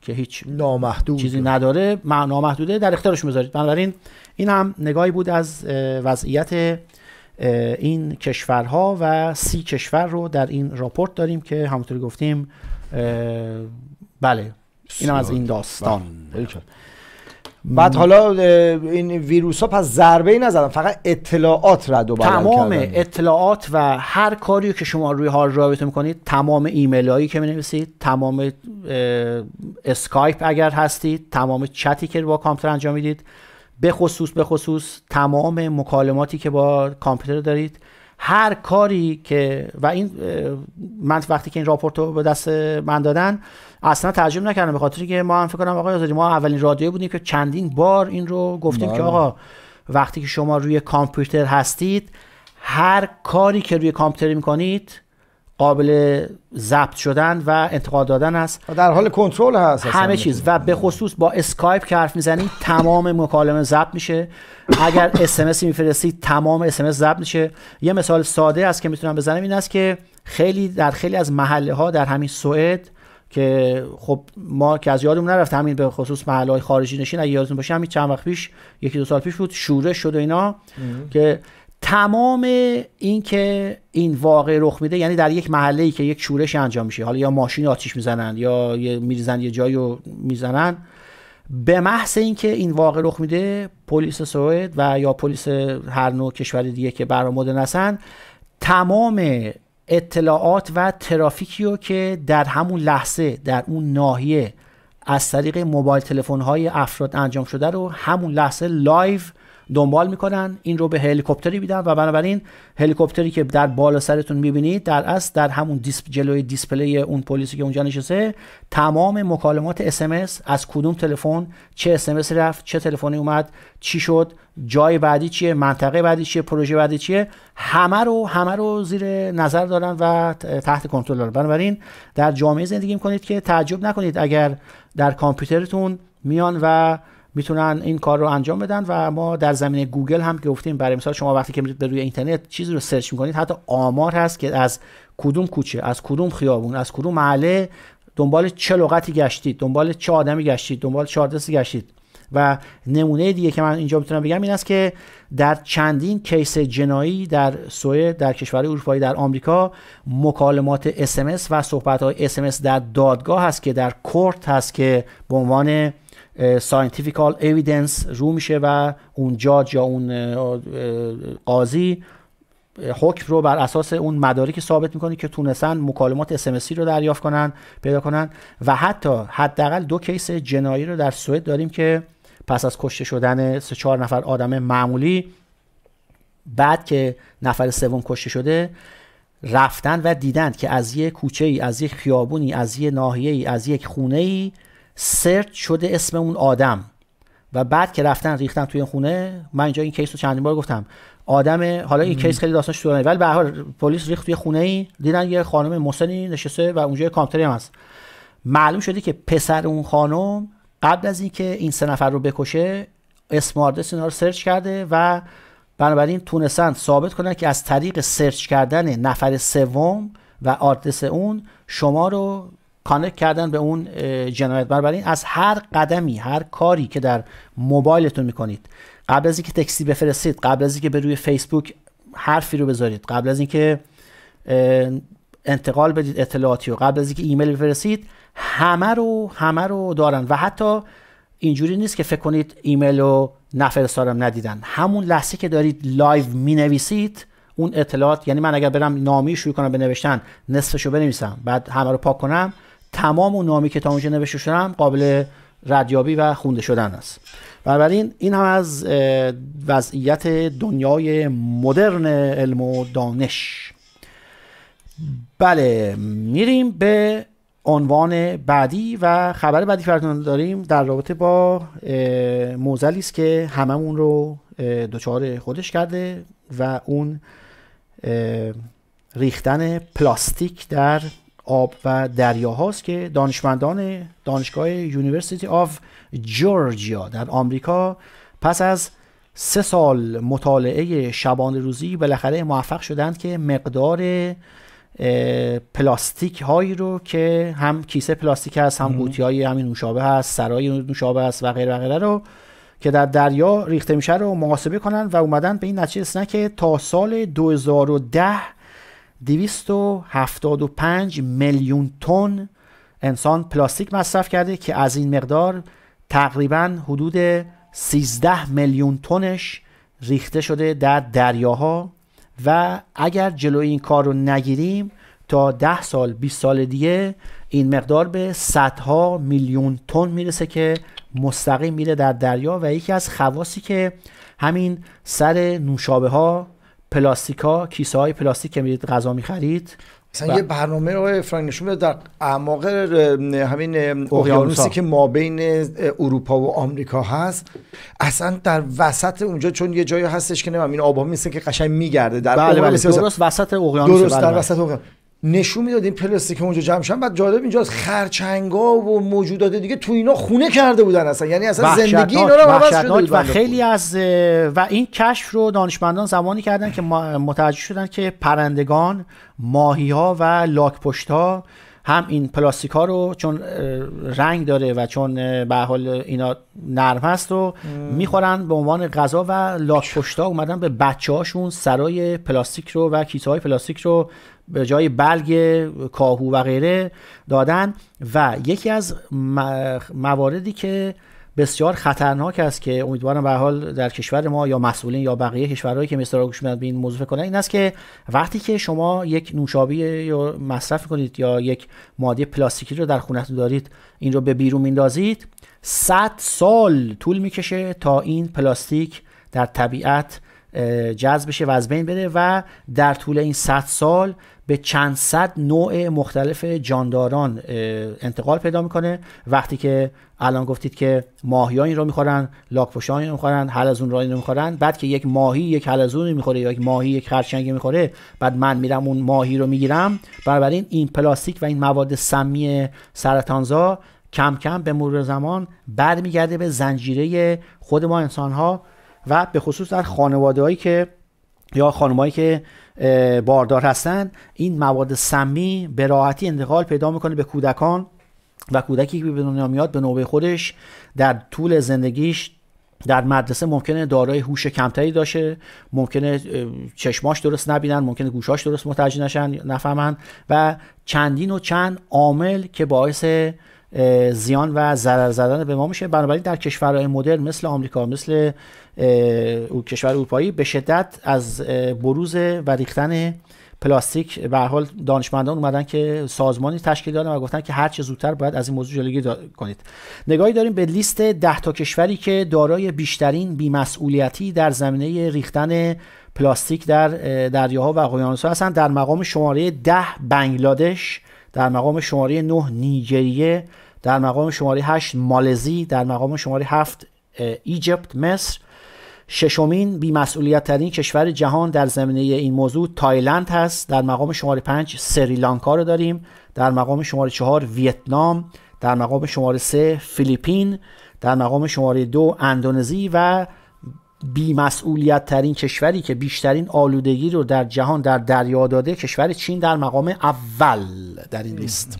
که هیچ نامحدود. چیزی نداره. نامحدوده. در اختیارش بذارید. بنابراین این هم نگاهی بود از وضعیت این کشورها و سی کشور رو در این راپورت داریم که همونطوری گفتیم بله اینم از این داستان. بله. بعد حالا این ویروس ها پس ضربه ای نزدن. فقط اطلاعات رد و تمام اطلاعات و هر کاری که شما روی حال رابطه می‌کنید تمام ایمیل هایی که نویسید تمام اسکایپ اگر هستید تمام چتی که با کامپیوتر انجام می‌دید به خصوص به خصوص تمام مکالماتی که با کامپیوتر دارید. هر کاری که و این من وقتی که این راپورت رو به دست من دادن اصلا ترجمه نکردم به خاطر که ما هم فکر کنم آقای آزادی ما اولین رادیو بودیم که چندین بار این رو گفتیم که بله. آقا وقتی که شما روی کامپیوتر هستید هر کاری که روی کامپیوتر می‌کنید قابل ضبط شدن و انتقال دادن است در حال کنترل هست همه چیز. و به خصوص با اسکایپ که حرف می‌زنید تمام مکالمه ضبط میشه. اگر SMS میفرستید تمام SMS ضبط میشه. یه مثال ساده است که می‌تونم بزنم این است که خیلی در خیلی از محله ها در همین سوئد که خب ما که از یادمون نرفت همین به خصوص محله های خارجی نشین اگه یادتون باشه همین چند وقت پیش یکی دو سال پیش بود شورش شد و اینا که تمام این که این واقعه رخ میده یعنی در یک محله ای که یک شورش انجام میشه حالا یا ماشین آتیش می‌زنن یا میریزن یه جایی رو می‌زنن به محض اینکه این واقعه رخ میده پلیس سوئد و یا پلیس هر نوع کشور دیگه که برآمده نسن تمام اطلاعات و ترافیکی رو که در همون لحظه در اون ناحیه از طریق موبایل تلفن های افراد انجام شده رو همون لحظه live دنبال می‌کنن. این رو به هلیکوپتری میدن و بنابراین هلیکوپتری که در بالا سرتون می‌بینید در اصل در همون disp جلوی display اون پلیسی که اونجا نشسته تمام مکالمات SMS از کدوم تلفن چه SMS رفت چه تلفنی اومد چی شد جای بعدی چیه منطقه بعدی چیه پروژه بعدی چیه همه رو همه رو زیر نظر دارن و تحت کنترل دارن. بنابراین در جامعه زندگی می‌کنید که تعجب نکنید اگر در کامپیوترتون میان و می‌تونن این کار رو انجام بدن و ما در زمینه گوگل هم گفتیم برای مثال شما وقتی که میرید به روی اینترنت چیزی رو search می‌کنید حتی آمار هست که از کدوم کوچه از کدوم خیابون از کدوم محله دنبال چه لغتی گشتید دنبال چه آدمی گشتید دنبال چه آدرسی گشتید. و نمونه دیگه که من اینجا می‌تونم بگم این است که در چندین case جنایی در سوئد در کشور اروپایی در آمریکا مکالمات اس و صحبت های اس در دادگاه هست که در court هست که به عنوان scientifical evidence رو میشه و اون جاج یا اون قاضی حکم رو بر اساس اون مدارک ثابت می‌کنه که تونستن مکالمات SMS رو دریافت کنن پیدا کنن. و حتی حداقل دو case جنایی رو در سوئد داریم که پس از کشته شدن سه چهار نفر آدم معمولی بعد که نفر سوم کشته شده رفتن و دیدند که از یک کوچه ای از یک خیابونی از یک ناحیه ای از یک خونه ای search شده اسم اون آدم. و بعد که رفتن ریختن توی خونه من اینجا این case رو چندین بار گفتم. آدم حالا این case خیلی داستانش طولانیه ولی به هر پلیس ریخت توی خونه ای دیدن یه خانم مسنی نشسته و اونجا کامپیوتری هم هست. معلوم شده که پسر اون خانم قبل از اینکه این سه نفر رو بکشه اسم آدرس اینا رو search کرده و بنابراین تونستن ثابت کنن که از طریق search کردن نفر سوم و آدرس اون شما رو connect کردن به اون جنایت بنابراین از هر قدمی هر کاری که در موبایلتون می‌کنید قبل از اینکه تکسی بفرستید قبل از اینکه به روی فیسبوک حرفی رو بذارید قبل از اینکه انتقال بدید اطلاعاتی رو قبل از اینکه ایمیل بفرستید همه رو همه رو دارن. و حتی اینجوری نیست که فکر کنید ایمیل رو نفرستادم ندیدن. همون لحظه که دارید live می نویسید اون اطلاعات یعنی من اگر برم نامه‌ای شروع کنم به نوشتن نصفشو بنویسم بعد همه رو پاک کنم تمام اون نامه‌ای که تا اونجا نوشته شده قابل ردیابی و خونده شدن است. بنابراین این هم از وضعیت دنیای مدرن علم و دانش. بله میریم به عنوان بعدی و خبر بعدی براتون داریم در رابطه با معضلی است که هممون رو دچار خودش کرده و اون ریختن پلاستیک در آب و دریاهاست که دانشمندان دانشگاه University of Georgia در آمریکا پس از سه سال مطالعه شبانه روزی بالاخره موفق شدند که مقدار پلاستیک هایی رو که هم کیسه پلاستیک هست هم قوطی های همین نوشابه هست سرای نوشابه هست و غیره و غیره رو که در دریا ریخته میشه رو محاسبه کنن و اومدن به این نتیجه رسیدن که تا سال 2010 275 میلیون تن انسان پلاستیک مصرف کرده که از این مقدار تقریبا حدود 13 میلیون تنش ریخته شده در دریاها و اگر جلوی این کار رو نگیریم تا 10 سال 20 سال دیگه این مقدار به صدها میلیون تن می‌رسه که مستقیم میره در دریا و یکی از خواصی که همین سر نوشابه ها پلاستیکا کیسه های پلاستیک که میرید غذا می‌خرید. مثلا یه برنامه رو فرانک نشون میده در اعماق همین اقیانوسی که ما بین اروپا و آمریکا هست اصلا در وسط اونجا چون یه جایی هستش که نمیم این آبا میسه که قشنگ میگرده. در بله بله درست وسط اقیانوس درست بله در بله. وسط اقیانوس. نشون می‌داد این پلاستیک اونجا جمع شدن. بعد جالب اینجاست خرچنگا و موجودات دیگه تو اینا خونه کرده بودن اصلا. یعنی اصلا زندگی اینا رو عوض شده بود. و خیلی از و این کشف رو دانشمندان زمانی کردن که متوجه شدن که پرندگان ماهی ها و لاک پشت ها هم این پلاستیک ها رو چون رنگ داره و چون به حال اینا نرم هست و می‌خورن به عنوان غذا و لاک پشت ها اومدن به بچه هاشون سرای پلاستیک رو و کیسه های پلاستیک رو به جای بلگ کاهو و غیره دادن. و یکی از مواردی که بسیار خطرناک است که امیدوارم به حال در کشور ما یا مسئولین یا بقیه کشورهایی که مثل گوش میدن به این موضوع کنن این است که وقتی که شما یک نوشابه یا مصرف کنید یا یک ماده پلاستیکی رو در خونتون دارید این رو به بیرون میندازید 100 سال طول می‌کشه تا این پلاستیک در طبیعت جذب بشه و از بین بره و در طول این 100 سال به چند صد نوع مختلف جانداران انتقال پیدا می‌کنه. وقتی که الان گفتید که ماهی این رو می‌خورن لاکپشان رو می‌خورن حلزون رو می‌خورن بعد که یک ماهی یک حلزون می‌خوره یا یک ماهی یک خرچنگ می‌خوره بعد من میرم اون ماهی رو می‌گیرم. بنابراین این پلاستیک و این مواد سمی سرطانزا کم کم به مرور زمان برمیگرده به زنجیره خود ما انسان ها و به خصوص در خانواده هایی که یا خانمایی که باردار هستن این مواد سمی به راحتی انتقال پیدا می‌کنه به کودکان و کودکی که به دنیا میاد به نوبه خودش در طول زندگیش در مدرسه ممکنه دارای هوش کمتری داشته ممکنه چشماش درست نبینن ممکنه گوشاش درست متوجه نشن نفهمن و چندین و چند عامل که باعث زیان و ضرر زدن به ما میشه. بنابراین در کشورهای مدرن مثل آمریکا مثل کشور اروپایی به شدت از بروز و ریختن پلاستیک به حال دانشمندان اومدن که سازمانی تشکیل دادن و گفتن که هر چه زودتر باید از این موضوع جلوگیری کنید. نگاهی داریم به لیست ده تا کشوری که دارای بیشترین بیمسئولیتی در زمینه ریختن پلاستیک در دریاها و اقیانوس‌ها هستند در مقام شماره ده بنگلادش در مقام شماره 9 نیجریه در مقام شماره 8 مالزی در مقام شماره 7 ایجپت مصر ششمین بیمسئولیت ترین کشور جهان در زمینه این موضوع تایلند هست. در مقام شماره 5 سریلانکا رو داریم. در مقام شماره 4 ویتنام. در مقام شماره 3 فیلیپین. در مقام شماره 2 اندونزی و بیمسئولیت ترین کشوری که بیشترین آلودگی رو در جهان در دریا داده کشور چین در مقام اول در این لیست.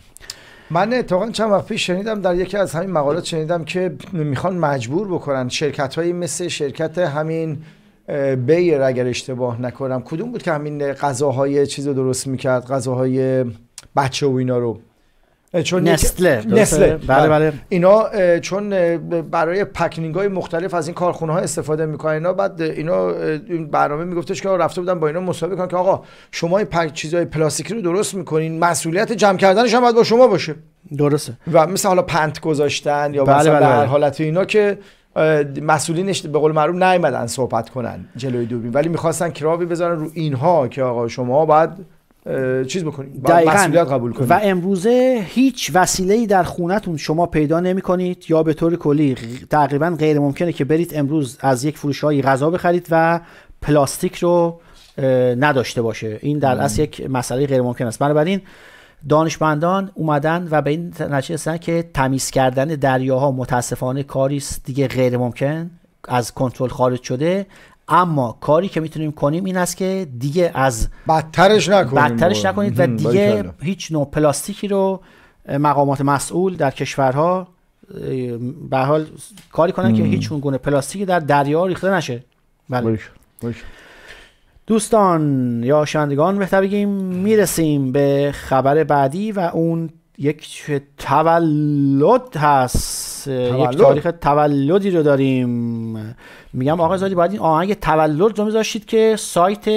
من اتفاقا چند وقت پیش شنیدم در یکی از همین مقالات شنیدم که می‌خوان مجبور بکنن شرکت هایی مثل شرکت همین بیر اگر اشتباه نکنم. کدوم بود که همین غذاهای چیز رو درست می‌کرد؟ غذاهای بچه و اینا رو. چون نسله نسله. بله بله. اینا چون برای پکنینگ های مختلف از این کارخونه ها استفاده می‌کنن. اینا بعد اینا این برنامه میگفتش که رفته بودن با اینا مسابقه کنن که آقا شما این پک چیزای پلاستیکی رو درست می‌کنین مسئولیت جمع کردنش هم باید با شما باشه. درسته. و مثل حالا پنت گذاشتن یا بله مثلا بله بله. حالت اینا که مسئولینش به قول معروف نیومدن صحبت کنن جلوی دوربین. ولی می‌خواستن کراوی بذارن رو اینها که آقا شما باید چیز بکنید مسئولیت قبول کنید و امروزه هیچ وسیله در خونتون شما پیدا نمی کنید یا به طور کلی تقریبا غیر ممکنه که برید امروز از یک فروشگاهی غذا بخرید و پلاستیک رو نداشته باشه. این در اصل یک مسئله غیر ممکن است. بنابراین دانشمندان اومدن و به این نتیجه رسیدن که تمیز کردن دریاها متاسفانه کاری است دیگه غیر ممکن. از کنترل خارج شده. اما کاری که می‌تونیم کنیم این است که دیگه از بدترش نکنید بدترش نکنید و دیگه هیچ نوع پلاستیکی رو مقامات مسئول در کشورها به حال کاری کنن که هیچ گونه پلاستیکی در دریا ریخته نشه. بله. دوستان یا شنوندگان بهتر بگیم می‌رسیم به خبر بعدی و اون یک تولد هست. یک تاریخ تولدی رو داریم. میگم آقا زادی باید این آهنگ تولد رو میذاشتید که سایت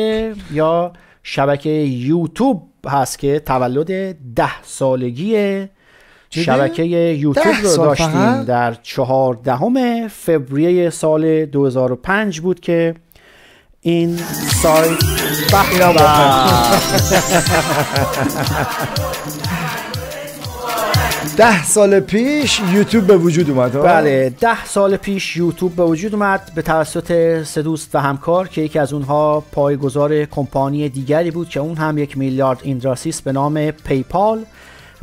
یا شبکه یوتیوب هست که تولد ده سالگی شبکه یوتیوب رو داشتیم. در چهاردهم فوریه سال 2005 بود که این سایت ده سال پیش یوتیوب به وجود اومد بله ده سال پیش یوتیوب به وجود اومد به توسط سه دوست و همکار که یکی از اونها پایگزار کمپانی دیگری بود که اون هم یک میلیارد ایندراسیس به نام پیپال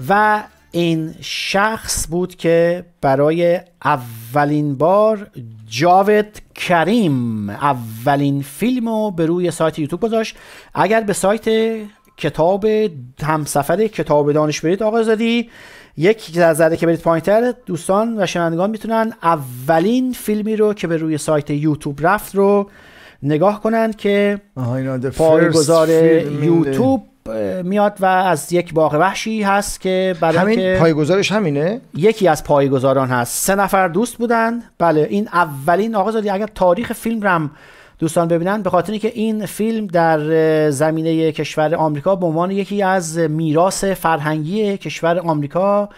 و این شخص بود که برای اولین بار جاوید کریم اولین فیلم رو به روی سایت یوتیوب گذاشت. اگر به سایت کتاب همسفر کتاب دانش برید آقا زدی یک ذره که برید پایینتر دوستان و شنوندگان می‌تونن اولین فیلمی رو که به روی سایت یوتیوب رفت رو نگاه کنن که پایگذار یوتیوب میاد و از یک باغ وحشی هست که برای همین که پایگزارش همینه؟ یکی از پایگزاران هست. سه نفر دوست بودن. بله این اولین آقا زادی اگر تاریخ فیلم رم دوستان ببینن به خاطر که این فیلم در زمینه کشور آمریکا به عنوان یکی از میراث فرهنگی کشور آمریکا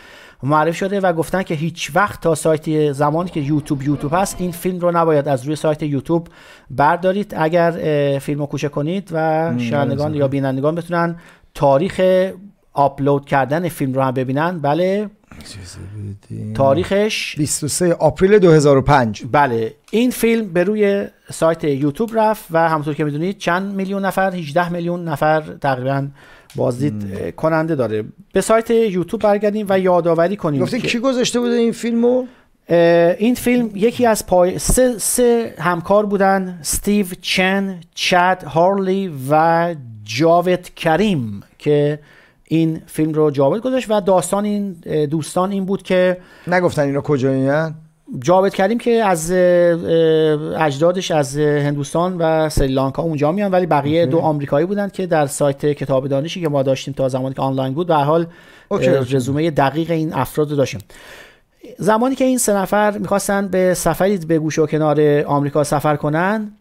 معرفی شده و گفتن که هیچ وقت تا سایت زمانی که یوتیوب یوتیوب هست این فیلم رو نباید از روی سایت یوتیوب بردارید. اگر فیلم رو کوچه کنید و شنوندگان یا بینندگان بتونن تاریخ آپلود کردن فیلم رو هم ببینن. بله. تاریخش؟ 23 آپریل 2005 بله. این فیلم به روی سایت یوتیوب رفت و همونطور که می‌دونید چند میلیون نفر 18 میلیون نفر تقریبا بازدید کننده داره. به سایت یوتیوب برگردیم و یادآوری کنیم گفتین کی گذاشته بوده این فیلمو؟ این فیلم یکی از پای سه, سه همکار بودن استیو چن چاد هارلی و جاوید کریم که این فیلم رو جاوید گذاشت و داستان این دوستان این بود که نگفتن اینا کجایین جاوید کریم که از اجدادش از هندوستان و سریلانکا اونجا میان ولی بقیه دو آمریکایی بودن که در سایت کتاب دانشی که ما داشتیم تا زمانی که آنلاین بود به حال رزومه دقیق این افراد رو داشتیم. زمانی که این سه نفر می‌خواستن به سفری به گوشه و کنار آمریکا سفر کنن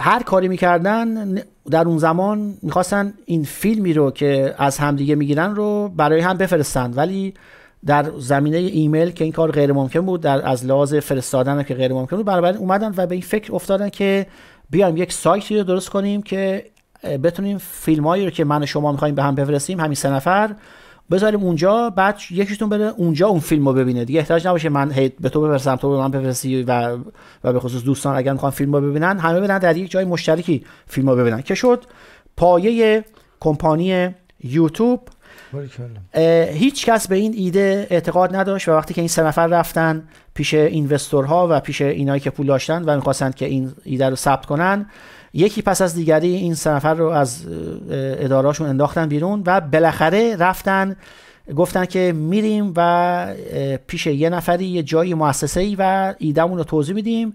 هر کاری می‌کردن در اون زمان می‌خواستن این فیلمی رو که از همدیگه می‌گیرن رو برای هم بفرستن. ولی در زمینه ایمیل که این کار غیر ممکن بود در از لحاظ فرستادن که غیر ممکن بود برابر اومدن و به این فکر افتادن که بیایم یک سایتی رو درست کنیم که بتونیم فیلمایی رو که من و شما می‌خوایم به هم بفرستیم همین سه نفر بذاریم اونجا بعد یکیشون بره اونجا اون فیلم رو ببینه. دیگه احتیاج نباشه من به تو بفرستم تو به من بفرستی و و به خصوص دوستان اگر می‌خوان فیلم رو ببینن همه بدن در یک جای مشترکی فیلم رو ببینن. که شد پایه کمپانی یوتیوب. هیچ کس به این ایده اعتقاد نداشت و وقتی که این سه نفر رفتن پیش اینوستورها و پیش اینایی که پول داشتن و می‌خواستند که این ایده رو ثبت کنن یکی پس از دیگری این سه نفر رو از اداراشون انداختن بیرون و بالاخره رفتن گفتن که میریم و پیش یه نفری یه جایی مؤسسه ای و ایدمون رو توضیح میدیم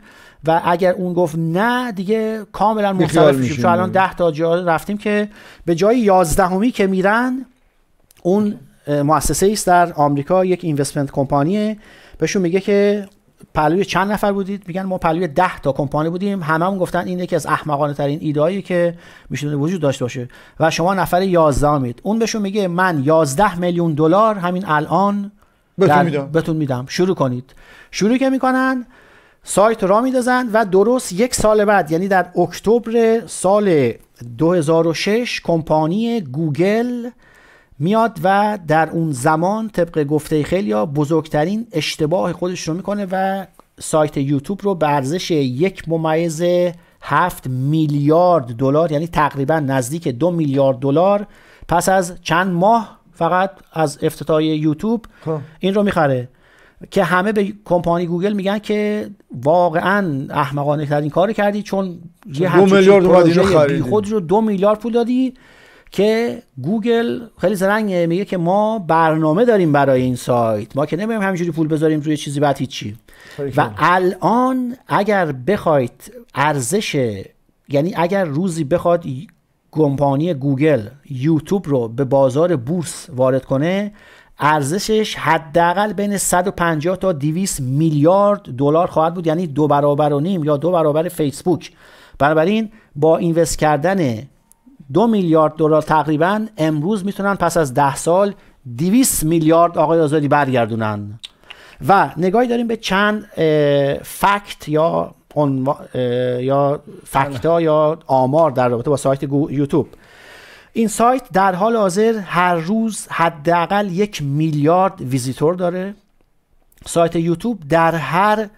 و اگر اون گفت نه دیگه کاملا منصرف میشیم. چون الان ده تا جا رفتیم که به جای یازدهمی که میرن اون مؤسسه است در آمریکا یک اینوستمنت کمپانیه. بهشون میگه که پلوی چند نفر بودید؟ میگن ما پلوی ده تا کمپانی بودیم. هممون گفتن این یکی از احمقانه ترین ایدهایی که میشونه وجود داشته باشه. و شما نفر 11 مید اون بهشون میگه من 11 میلیون دلار همین الان بهتون میدم. بهتون میدم. شروع کنید. شروع که می‌کنن سایت را میدازن و درست یک سال بعد یعنی در اکتبر سال 2006 کمپانی گوگل میاد و در اون زمان طبق گفته خیلی یا بزرگترین اشتباه خودش رو می‌کنه و سایت یوتیوب رو به ارزش یک ممیز هفت میلیارد دلار یعنی تقریبا نزدیک دو میلیارد دلار پس از چند ماه فقط از افتتاح یوتیوب خب. این رو می‌خره. که همه به کمپانی گوگل میگن که واقعا احمقانه ترین کار کردی چون یه دو میلیارد خود رو دو میلیارد پول دادی. که گوگل خیلی زرنگ میگه که ما برنامه داریم برای این سایت. ما که نمیایم همینجوری پول بذاریم روی چیزی بعد هیچی. و الان اگر بخواید ارزش یعنی اگر روزی بخواد کمپانی گوگل یوتیوب رو به بازار بورس وارد کنه ارزشش حداقل بین 150 تا 200 میلیارد دلار خواهد بود. یعنی دو برابر و نیم یا دو برابر فیسبوک. بنابراین با اینوست کردن دو میلیارد دلار تقریبا امروز می‌تونن پس از ده سال 200 میلیارد آقای آزادی برگردونن. و نگاهی داریم به چند فکت یا یا فکتا یا آمار در رابطه با سایت یوتیوب. این سایت در حال حاضر هر روز حداقل یک میلیارد ویزیتور داره. سایت یوتیوب در هر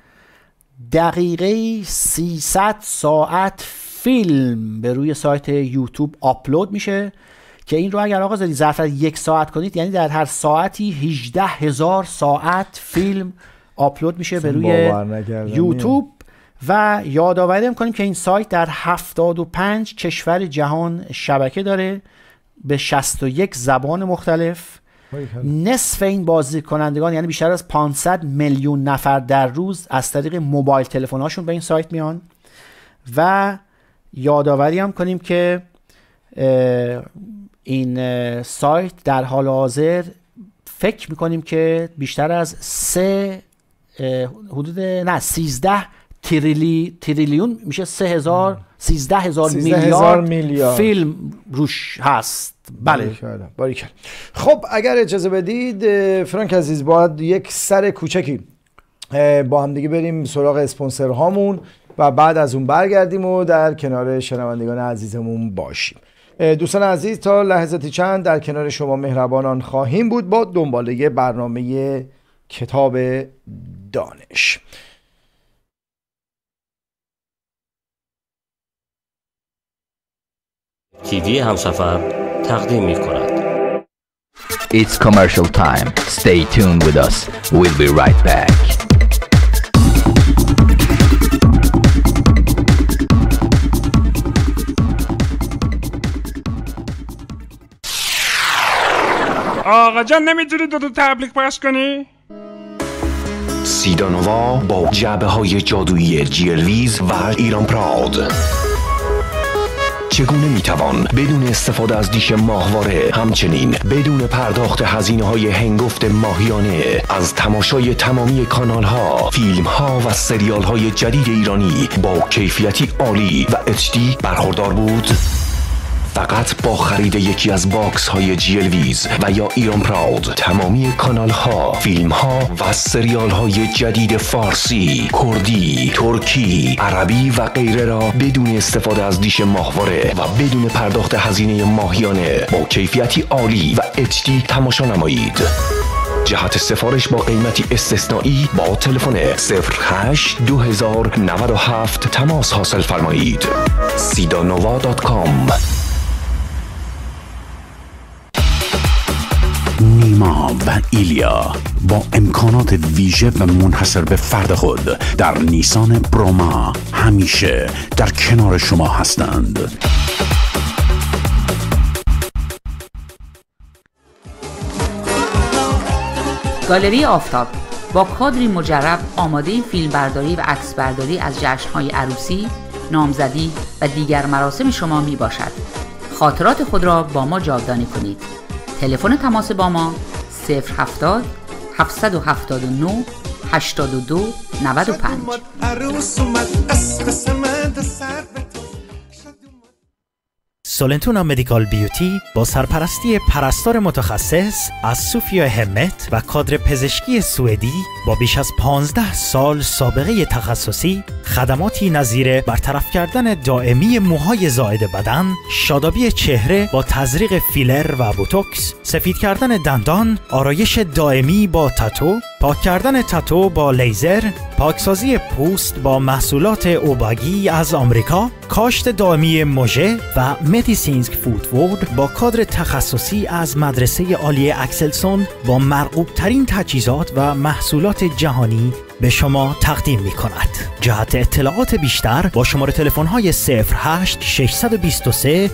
دقیقه 300 ساعت فیلم به روی سایت یوتیوب آپلود میشه که این رو اگر آقا زدی ظرف یک ساعت کنید یعنی در هر ساعتی 18 هزار ساعت فیلم آپلود میشه به روی یوتیوب و یادآوری می‌کنیم که این سایت در 75 کشور جهان شبکه داره به 61 زبان مختلف. نصف این بازی کنندگان یعنی بیشتر از 500 میلیون نفر در روز از طریق موبایل تلفن‌هاشون به این سایت میان و یادآوری هم کنیم که این سایت در حال حاضر فکر می‌کنیم که بیشتر از سه حدود نه 13 تریلی تریلیون میشه سه هزار سیزده هزار میلیارد, میلیارد. فیلم روش هست. بله. باریکل خب اگر اجازه بدید فرانک عزیز باید یک سر کوچکی با هم دیگه بریم سراغ اسپانسر هامون و بعد از اون برگردیم و در کنار شنوندگان عزیزمون باشیم دوستان عزیز تا لحظاتی چند در کنار شما مهربانان خواهیم بود با دنباله برنامه کتاب دانش تیوی همسفر تقدیم می کند It's commercial time. Stay tuned with us. We'll be right back. آقا جان نمی‌تونی دو دو تبلیغ پخش کنی؟ سیدانووا با جعبه های جادویی جیلویز و ایران پراد چگونه می‌توان بدون استفاده از دیش ماهواره همچنین بدون پرداخت هزینه های هنگفت ماهیانه از تماشای تمامی کانال ها فیلم ها و سریال های جدید ایرانی با کیفیتی عالی و HD برخوردار بود؟ فقط با خرید یکی از box های ویز و یا ایران پراود تمامی کانال ها، فیلم ها و سریال های جدید فارسی، کردی، ترکی، عربی و غیره را بدون استفاده از دیش ماهواره و بدون پرداخت هزینه ماهیانه با کیفیتی عالی و HD تماشا نمایید. جهت سفارش با قیمتی استثنایی با تلفن 08 2097 تماس حاصل فرمایید. sidanova.com نیما و ایلیا با امکانات ویژه و منحصر به فرد خود در نیسان بروما همیشه در کنار شما هستند گالری آفتاب با کادری مجرب آماده فیلمبرداری و عکسبرداری از جشنهای عروسی، نامزدی و دیگر مراسم شما می باشد. خاطرات خود را با ما جاودانی کنید. تلفن تماس با ما. 070 779 82 95 عروس اومد اسم سولنتونا مدیکال بیوتی با سرپرستی پرستار متخصص از سوفیا همت و کادر پزشکی سوئدی با بیش از 15 سال سابقه تخصصی خدماتی نظیر برطرف کردن دائمی موهای زائد بدن، شادابی چهره با تزریق فیلر و بوتوکس، سفید کردن دندان، آرایش دائمی با تتو، پاک کردن تتو با لیزر، پاکسازی پوست با محصولات اوباگی از آمریکا، کاشت دائمی مژه و medicinsk fotvård با کادر تخصصی از مدرسه عالی Axelsons با مرغوب ترین تجهیزات و محصولات جهانی به شما تقدیم می کند. جهت اطلاعات بیشتر با شماره تلفن های 08 623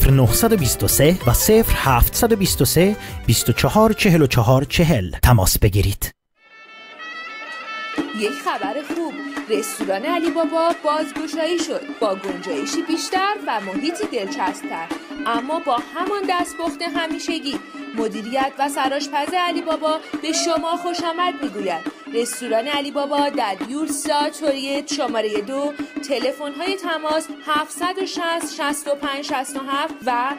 0923 و 0723 24 44 40 تماس بگیرید. یک خبر خوب. رستوران علی بابا بازگشایی شد. با گنجایشی بیشتر و محیطی دلچسبتر. اما با همان دستپخت همیشگی. مدیریت و سراشپز علی بابا به شما خوش آمد می‌گوید. رستوران علی بابا در یورسا توریت شماره دو. تلفن های تماس 760 65 67 و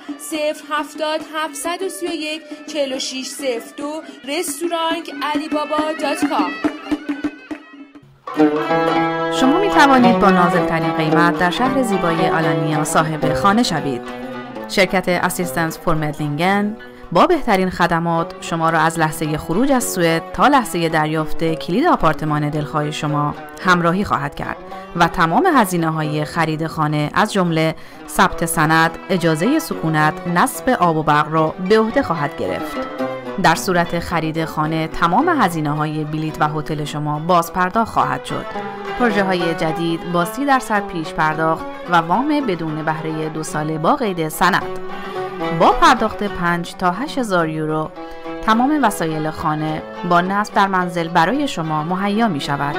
070 731 4602 رستوران علی بابا دات کام. شما می توانید با نازل ترین قیمت در شهر زیبای آلانیا صاحب خانه شوید. شرکت اسیستنس فور مدلینگن با بهترین خدمات شما را از لحظه خروج از سوئد تا لحظه دریافت کلید آپارتمان دلخواه شما همراهی خواهد کرد و تمام هزینه های خرید خانه از جمله ثبت سند، اجازه سکونت، نصب آب و برق را به عهده خواهد گرفت. در صورت خرید خانه تمام هزینه های بلیت و هتل شما باز پرداخت خواهد شد. پروژه های جدید با 30 درصد پیش پرداخت و وام بدون بهره دو ساله با قید سند. با پرداخت 5 تا 8000 یورو تمام وسایل خانه با نصب در منزل برای شما مهیا می شود.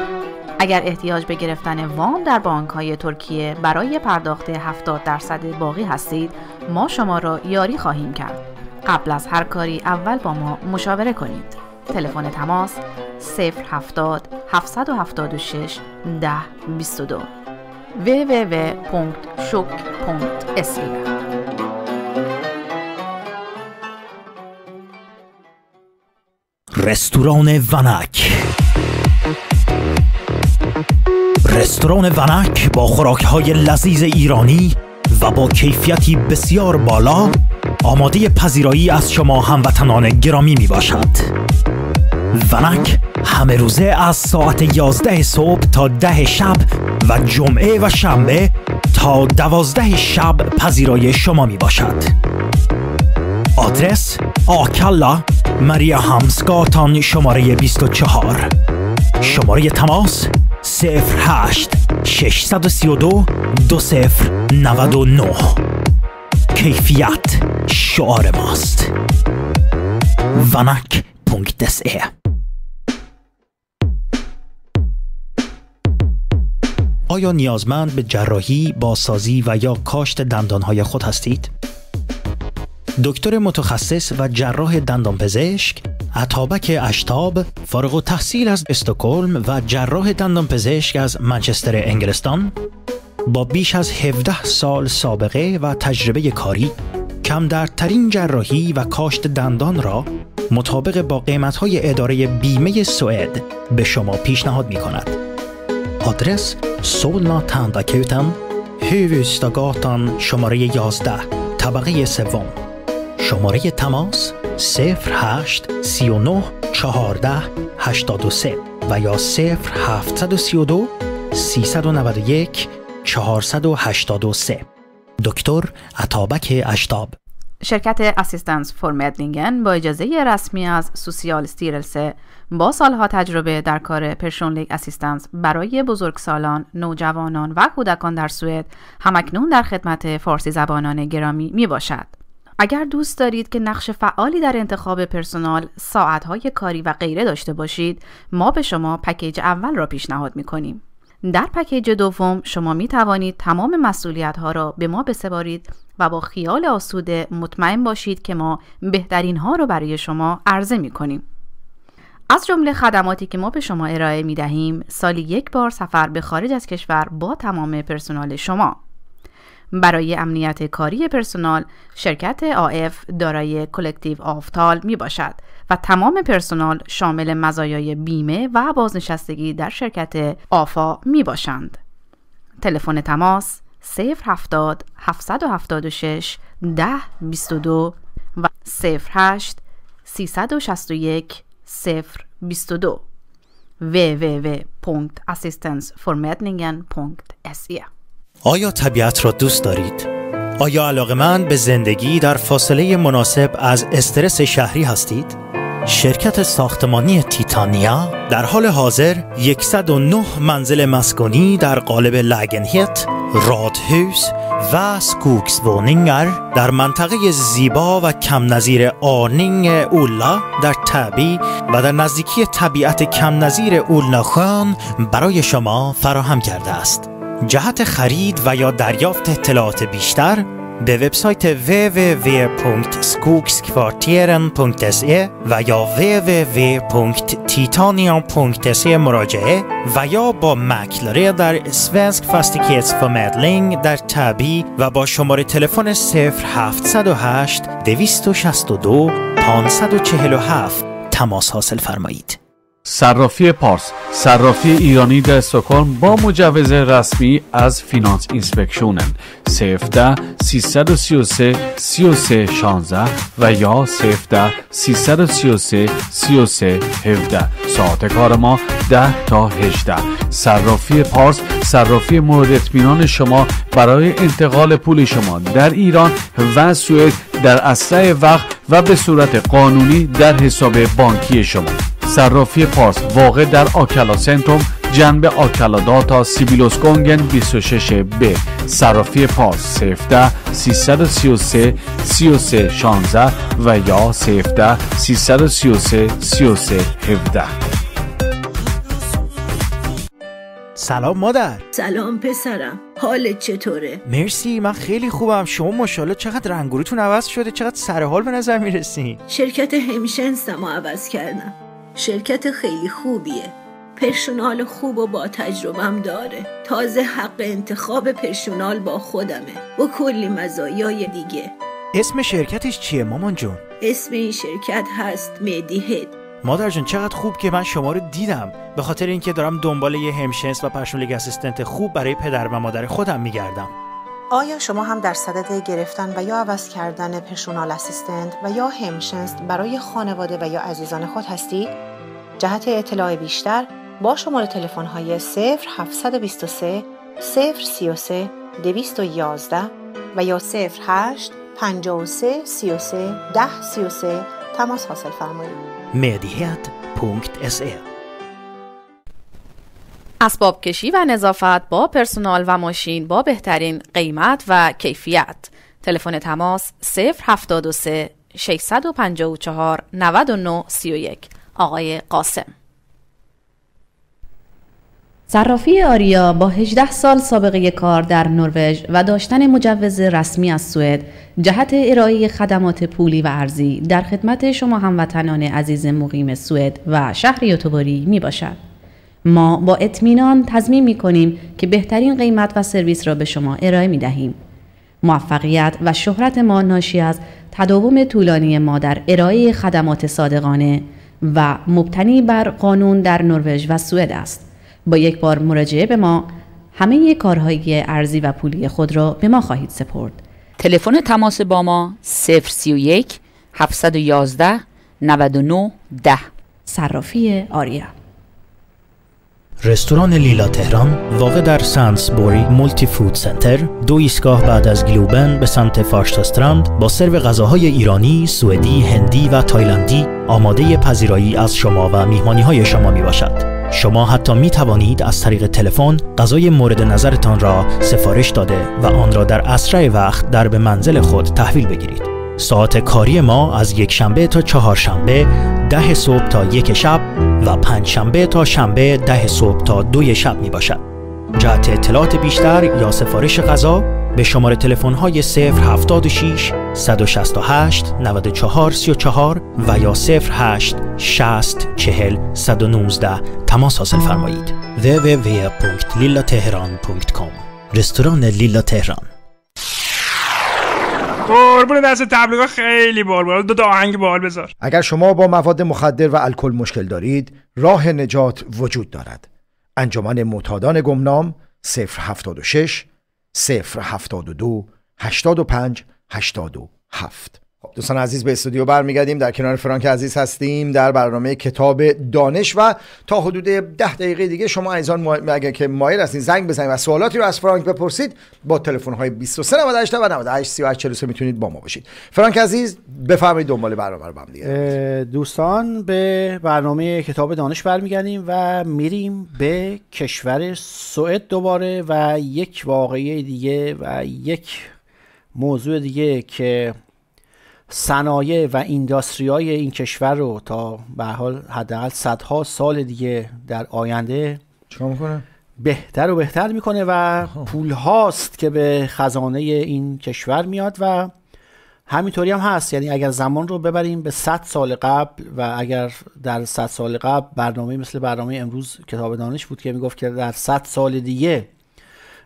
اگر احتیاج به گرفتن وام در بانک های ترکیه برای پرداخت 70 درصد باقی هستید ما شما را یاری خواهیم کرد. قبل از هر کاری اول با ما مشاوره کنید. تلفن تماس 070 776 10 22 www.shok.se رستوران ونک. رستوران ونک با خوراک های لذیذ ایرانی و با کیفیتی بسیار بالا آماده پذیرایی از شما هموطنان گرامی می باشد ونک همه روزه از ساعت 11 صبح تا ده شب و جمعه و شنبه تا دوازده شب پذیرای شما می باشد آدرس آکلا مریا همسگاتان شماره 24 شماره تماس 08 632 2099 کیفیت شعار ماست. ونک.se آیا نیازمند به جراحی، بازسازی و یا کاشت دندانهای خود هستید؟ دکتر متخصص و جراح دندانپزشک عطابک اشتاب فارغ و تحصیل از استکهلم و جراح دندانپزشک از منچستر انگلستان؟ با بیش از 17 سال سابقه و تجربه کاری کم در ترین جراحی و کاشت دندان را مطابق با قیمت های اداره بیمه سوئد به شما پیشنهاد می کند. آدرس سولنا تنداکوتن هوستاگاتان شماره 11 طبقه سوم شماره تماس 08 39 14 83 و یا 0732 391 483 دکتر عطابک اشتاب شرکت Assistansförmedlingen با اجازه رسمی از Socialstyrelsen با سالها تجربه در کار personlig assistans برای بزرگسالان، نوجوانان و کودکان در سوئد همکنون در خدمت فارسی زبانان گرامی می باشد. اگر دوست دارید که نقش فعالی در انتخاب پرسنل، ساعتهای کاری و غیره داشته باشید، ما به شما پکیج اول را پیشنهاد می کنیم. در پکیج دوم شما می توانید تمام مسئولیت ها را به ما بسپارید و با خیال آسوده مطمئن باشید که ما بهترین ها را برای شما عرضه می کنیم. از جمله خدماتی که ما به شما ارائه می دهیم سالی یک بار سفر به خارج از کشور با تمام پرسنل شما برای امنیت کاری پرسنل شرکت آف دارای kollektivavtal می باشد و تمام پرسنل شامل مزایای بیمه و بازنشستگی در شرکت آفا می باشند. تلفن تماس 070 776 10 22 و 08 361 022 www.assistanceformedlingen.se آیا طبیعت را دوست دارید؟ آیا علاقه من به زندگی در فاصله مناسب از استرس شهری هستید؟ شرکت ساختمانی تیتانیا در حال حاضر 109 منزل مسکونی در قالب lägenhet، radhus و skogsvåningar در منطقه زیبا و کم نظیر Arninge Ullna در Täby و در نزدیکی طبیعت کم نظیر اولناخان برای شما فراهم کرده است. جهت خرید و یا دریافت اطلاعات بیشتر به وبسایت www.skogskvarteren.se و یا www.titanium.se مراجعه و یا با mäklare در Svensk Fastighetsförmedling در Täby و با شماره تلفن 0708 262 547 تماس حاصل فرمایید. صرافی پارس صرافی ایرانی در استکهلم با مجوز رسمی از Finansinspektionen. 17 333 33 16 و یا 17 333 33 17 ساعت کار ما 10 تا 18 صرافی پارس صرافی مورد اطمینان شما برای انتقال پول شما در ایران و سوئد در اسرع وقت و به صورت قانونی در حساب بانکی شما. صرافی پارس واقع در آکلا سنتروم جنب آکلا داتا سیبیلوس گونگن 26 ب. صرافی پارس 17 333 33 16 و یا 17 333 33 17 سلام مادر. سلام پسرم. حالت چطوره؟ مرسی من خیلی خوبم. شما ماشاءالله چقدر رنگوروتون عوض شده چقدر سر حال به نظر می‌رسین شرکت همشنسم عوض کردم. شرکت خیلی خوبیه. پرسونال خوب و با تجربم داره. تازه حق انتخاب پرسونال با خودمه. و کلی مزایای دیگه. اسم شرکتش چیه مامان جون؟ اسم این شرکت هست مدی هد مادر جون چقدر خوب که من شما رو دیدم. به خاطر اینکه دارم دنبال یه hemtjänst و personal assistant خوب برای پدر و مادر خودم میگردم. آیا شما هم در صدد گرفتن و یا عوض کردن personal assistant و یا hemtjänst برای خانواده و یا عزیزان خود هستید؟ جهت اطلاع بیشتر با شماره تلفن های 0723 033 211 و یا 08 53 33 10 33 تماس حاصل فرمایید. medihet.se اسباب کشی و نظافت با پرسونال و ماشین با بهترین قیمت و کیفیت. تلفن تماس 073 654 99 31 آقای قاسم. صرافی آریا با 18 سال سابقه کار در نروژ و داشتن مجوز رسمی از سوئد جهت ارائه خدمات پولی و ارزی در خدمت شما هموطنان عزیز مقیم سوئد و شهر یوتوباری می باشد. ما با اطمینان تضمین می کنیم که بهترین قیمت و سرویس را به شما ارائه می دهیم. موفقیت و شهرت ما ناشی از تداوم طولانی ما در ارائه خدمات صادقانه و مبتنی بر قانون در نروژ و سوئد است. با یک بار مراجعه به ما همه کارهای ارزی و پولی خود را به ما خواهید سپرد. تلفن تماس با ما 031 711 99 10 صرافی آریا رستوران لیلا تهران واقع در سانسبوری Multi Food Center دو ایستگاه بعد از گلوبن به سمت فارشتاستراند با سرو غذاهای ایرانی، سوئدی، هندی و تایلندی آماده پذیرایی از شما و میهمانی های شما می باشد. شما حتی می توانید از طریق تلفن غذای مورد نظرتان را سفارش داده و آن را در اسرع وقت در به منزل خود تحویل بگیرید. ساعت کاری ما از یک شنبه تا چهار شنبه ده صبح تا یک شب و پنج شنبه تا شنبه ده صبح تا دوی شب می باشد. جهت اطلاعات بیشتر یا سفارش غذا به شماره تلفن های 076 168 94 34 و یا 08 60 40 119 تماس حاصل فرمایید. www.lillateheran.com رستوران لیلا تهران. قربون دست تبلیغا خیلی بال بال دو تا آهنگ بال بذار. اگر شما با مواد مخدر و الکل مشکل دارید راه نجات وجود دارد. انجمن معتادان گمنام 076 072 85 87 خب دوستان عزیز به استودیو برمیگردیم. در کنار فرانک عزیز هستیم در برنامه کتاب دانش و تا حدود ده دقیقه دیگه شما عزیزان ما... اگر که مایل هستین زنگ بزنید و سوالاتی رو از فرانک بپرسید با تلفن های 23 98 و 98 38 43 می‌تونید با ما باشید. فرانک عزیز بفرمایید دنبال برنامه رو دیگه. دوستان به برنامه کتاب دانش برمیگردیم و میریم به کشور سوئد دوباره و یک واقعه دیگه و یک موضوع دیگه که صنایع و اینداستری های این کشور رو تا به حال حداقل صدها سال دیگه در آینده می‌کنه؟ بهتر و بهتر می‌کنه و پول هاست که به خزانه این کشور میاد و همینطوری هم هست یعنی اگر زمان رو ببریم به 100 سال قبل و اگر در 100 سال قبل برنامه مثل برنامه امروز کتاب دانش بود که می‌گفت که در 100 سال دیگه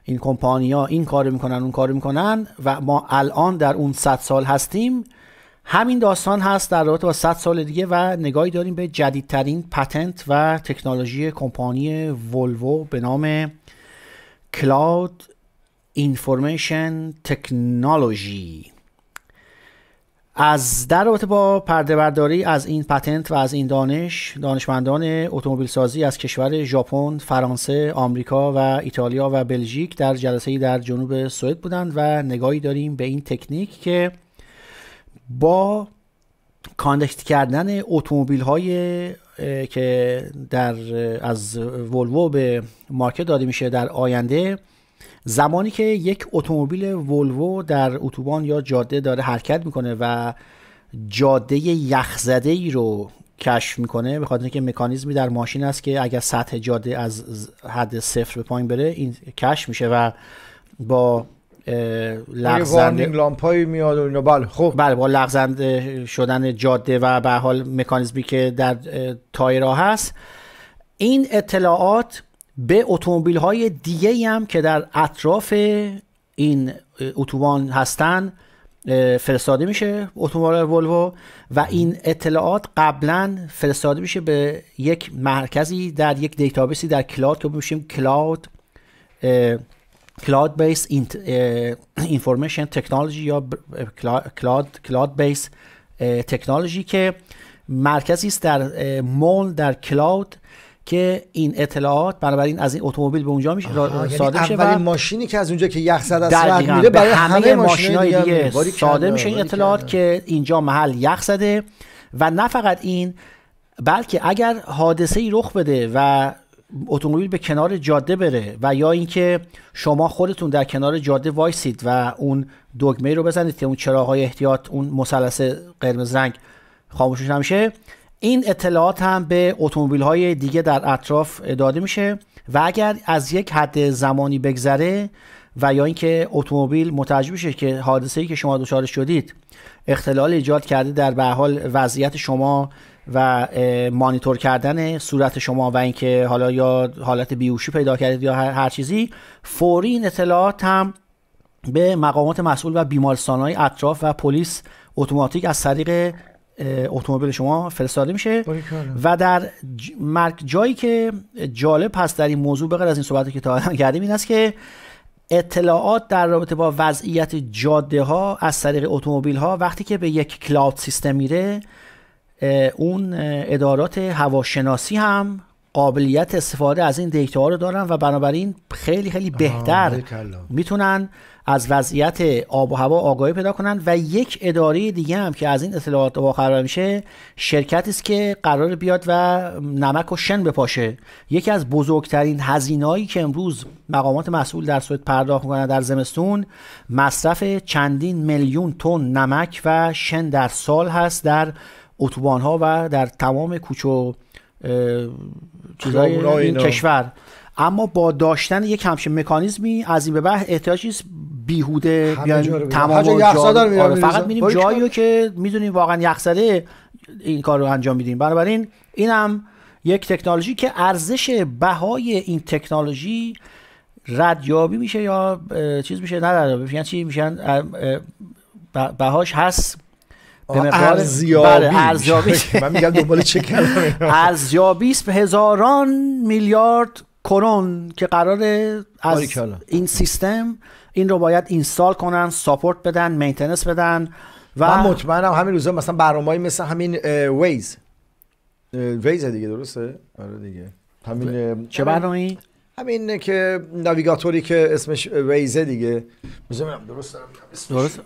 این کمپانیا این کارو می‌کنن اون کارو می‌کنن و ما الان در اون 100 سال هستیم همین داستان هست در رابطه با 100 سال دیگه و نگاهی داریم به جدیدترین پتنت و تکنولوژی کمپانی ولوو به نام کلاود اینفورمیشن تکنولوژی. از در رابطه با پرده برداری از این پتنت و از این دانش دانشمندان اتومبیل سازی از کشور ژاپن، فرانسه، آمریکا و ایتالیا و بلژیک در جلسه در جنوب سوئد بودند و نگاهی داریم به این تکنیک که با connect کردن اتومبیل های که در از ولوو به market داده میشه در آینده زمانی که یک اتومبیل ولوو در اتوبان یا جاده داره حرکت می‌کنه و جاده یخزده ای رو کشف می‌کنه به خاطر اینکه مکانیزمی در ماشین است که اگر سطح جاده از حد صفر به پایین بره این کشف میشه و با لغزنده لامپایی میاد و اینا. بله خب. بله با لغزنده شدن جاده و به حال مکانیزمی که در تایرها هست. این اطلاعات به اتومبیل های دیگه هم که در اطراف این اتوبان هستن فرستاده میشه اتومبیل ولوو و این اطلاعات قبلا فرستاده میشه به یک مرکزی در یک database ی در cloud که میشیم cloud cloud base information technology یا cloud cloud base technology که مرکزی است در moln در cloud که این اطلاعات بنابراین از این اتومبیل به اونجا میشه ساده میشه اولین ماشینی که از اونجا که یخ زده است میره برای همه ماشینای دیگه ساده میشه این اطلاعات که اینجا محل یخ زده و نه فقط این بلکه اگر حادثه ای رخ بده و اتومبیل به کنار جاده بره و یا اینکه شما خودتون در کنار جاده وایسید و اون دگمه رو بزنید که اون چراغ‌های احتیاط اون مثلث قرمز رنگ خاموش نمیشه این اطلاعات هم به اتومبیل های دیگه در اطراف داده میشه و اگر از یک حد زمانی بگذره و یا اینکه اتومبیل متوجه بشه که حادثه ای که شما دچارش شدید اختلال ایجاد کرده در به حال وضعیت شما و مانیتور کردن صورت شما و اینکه حالا یا حالت بیوشی پیدا کردید یا هر چیزی فوری این اطلاعات هم به مقامات مسئول و بیمارستان های اطراف و پلیس اتوماتیک از طریق اتومبیل شما فرستاده میشه. و در جایی که جالب هست در این موضوع بغیر از این صحبتی که تا کردیم این است که اطلاعات در رابطه با وضعیت جاده ها از طریق اتومبیل ها وقتی که به یک کلاود سیستم میره اون ادارات هواشناسی هم قابلیت استفاده از این دیتا رو دارن و بنابراین خیلی خیلی بهتر می‌تونن از وضعیت آب و هوا آگاهی پیدا کنن و یک اداره دیگه هم که از این اطلاعات با میشه شرکتی است که قرار بیاد و نمک و شن بپاشه. یکی از بزرگترین هزینه‌ای که امروز مقامات مسئول در سوئد پرداخت می‌کنن در زمستون مصرف چندین میلیون تن نمک و شن در سال هست در اتوبان ها و در تمام کوچه چیزای این کشور. اما با داشتن یک همچین مکانیزمی از این به بعد احتیاج نیست بیهوده بیایم تمام جا... آره فقط میریم جایی رو که می‌دونیم واقعا یخزده این کار رو انجام میدیم. بنابراین این هم یک تکنولوژی که ارزش بهای این تکنولوژی ردیابی میشه یا چیز میشه؟ نه یعنی چی میشن؟ بهاش هست به مقدار ارزیابی. بله، ارزیابی. من میگم دنبال چه کلمه ارزیابی است به هزاران میلیارد کرون که قرار از. این سیستم این رو باید install کنن support بدن maintenance بدن و من مطمئنم همین روزا مثلا برنامه‌ای مثل همین Waze Waze دیگه درسته؟ آره دیگه. همین چه برنامه‌ای؟ همین که navigator ی که اسمش Waze ه دیگه. ببینم درست دارم. درست؟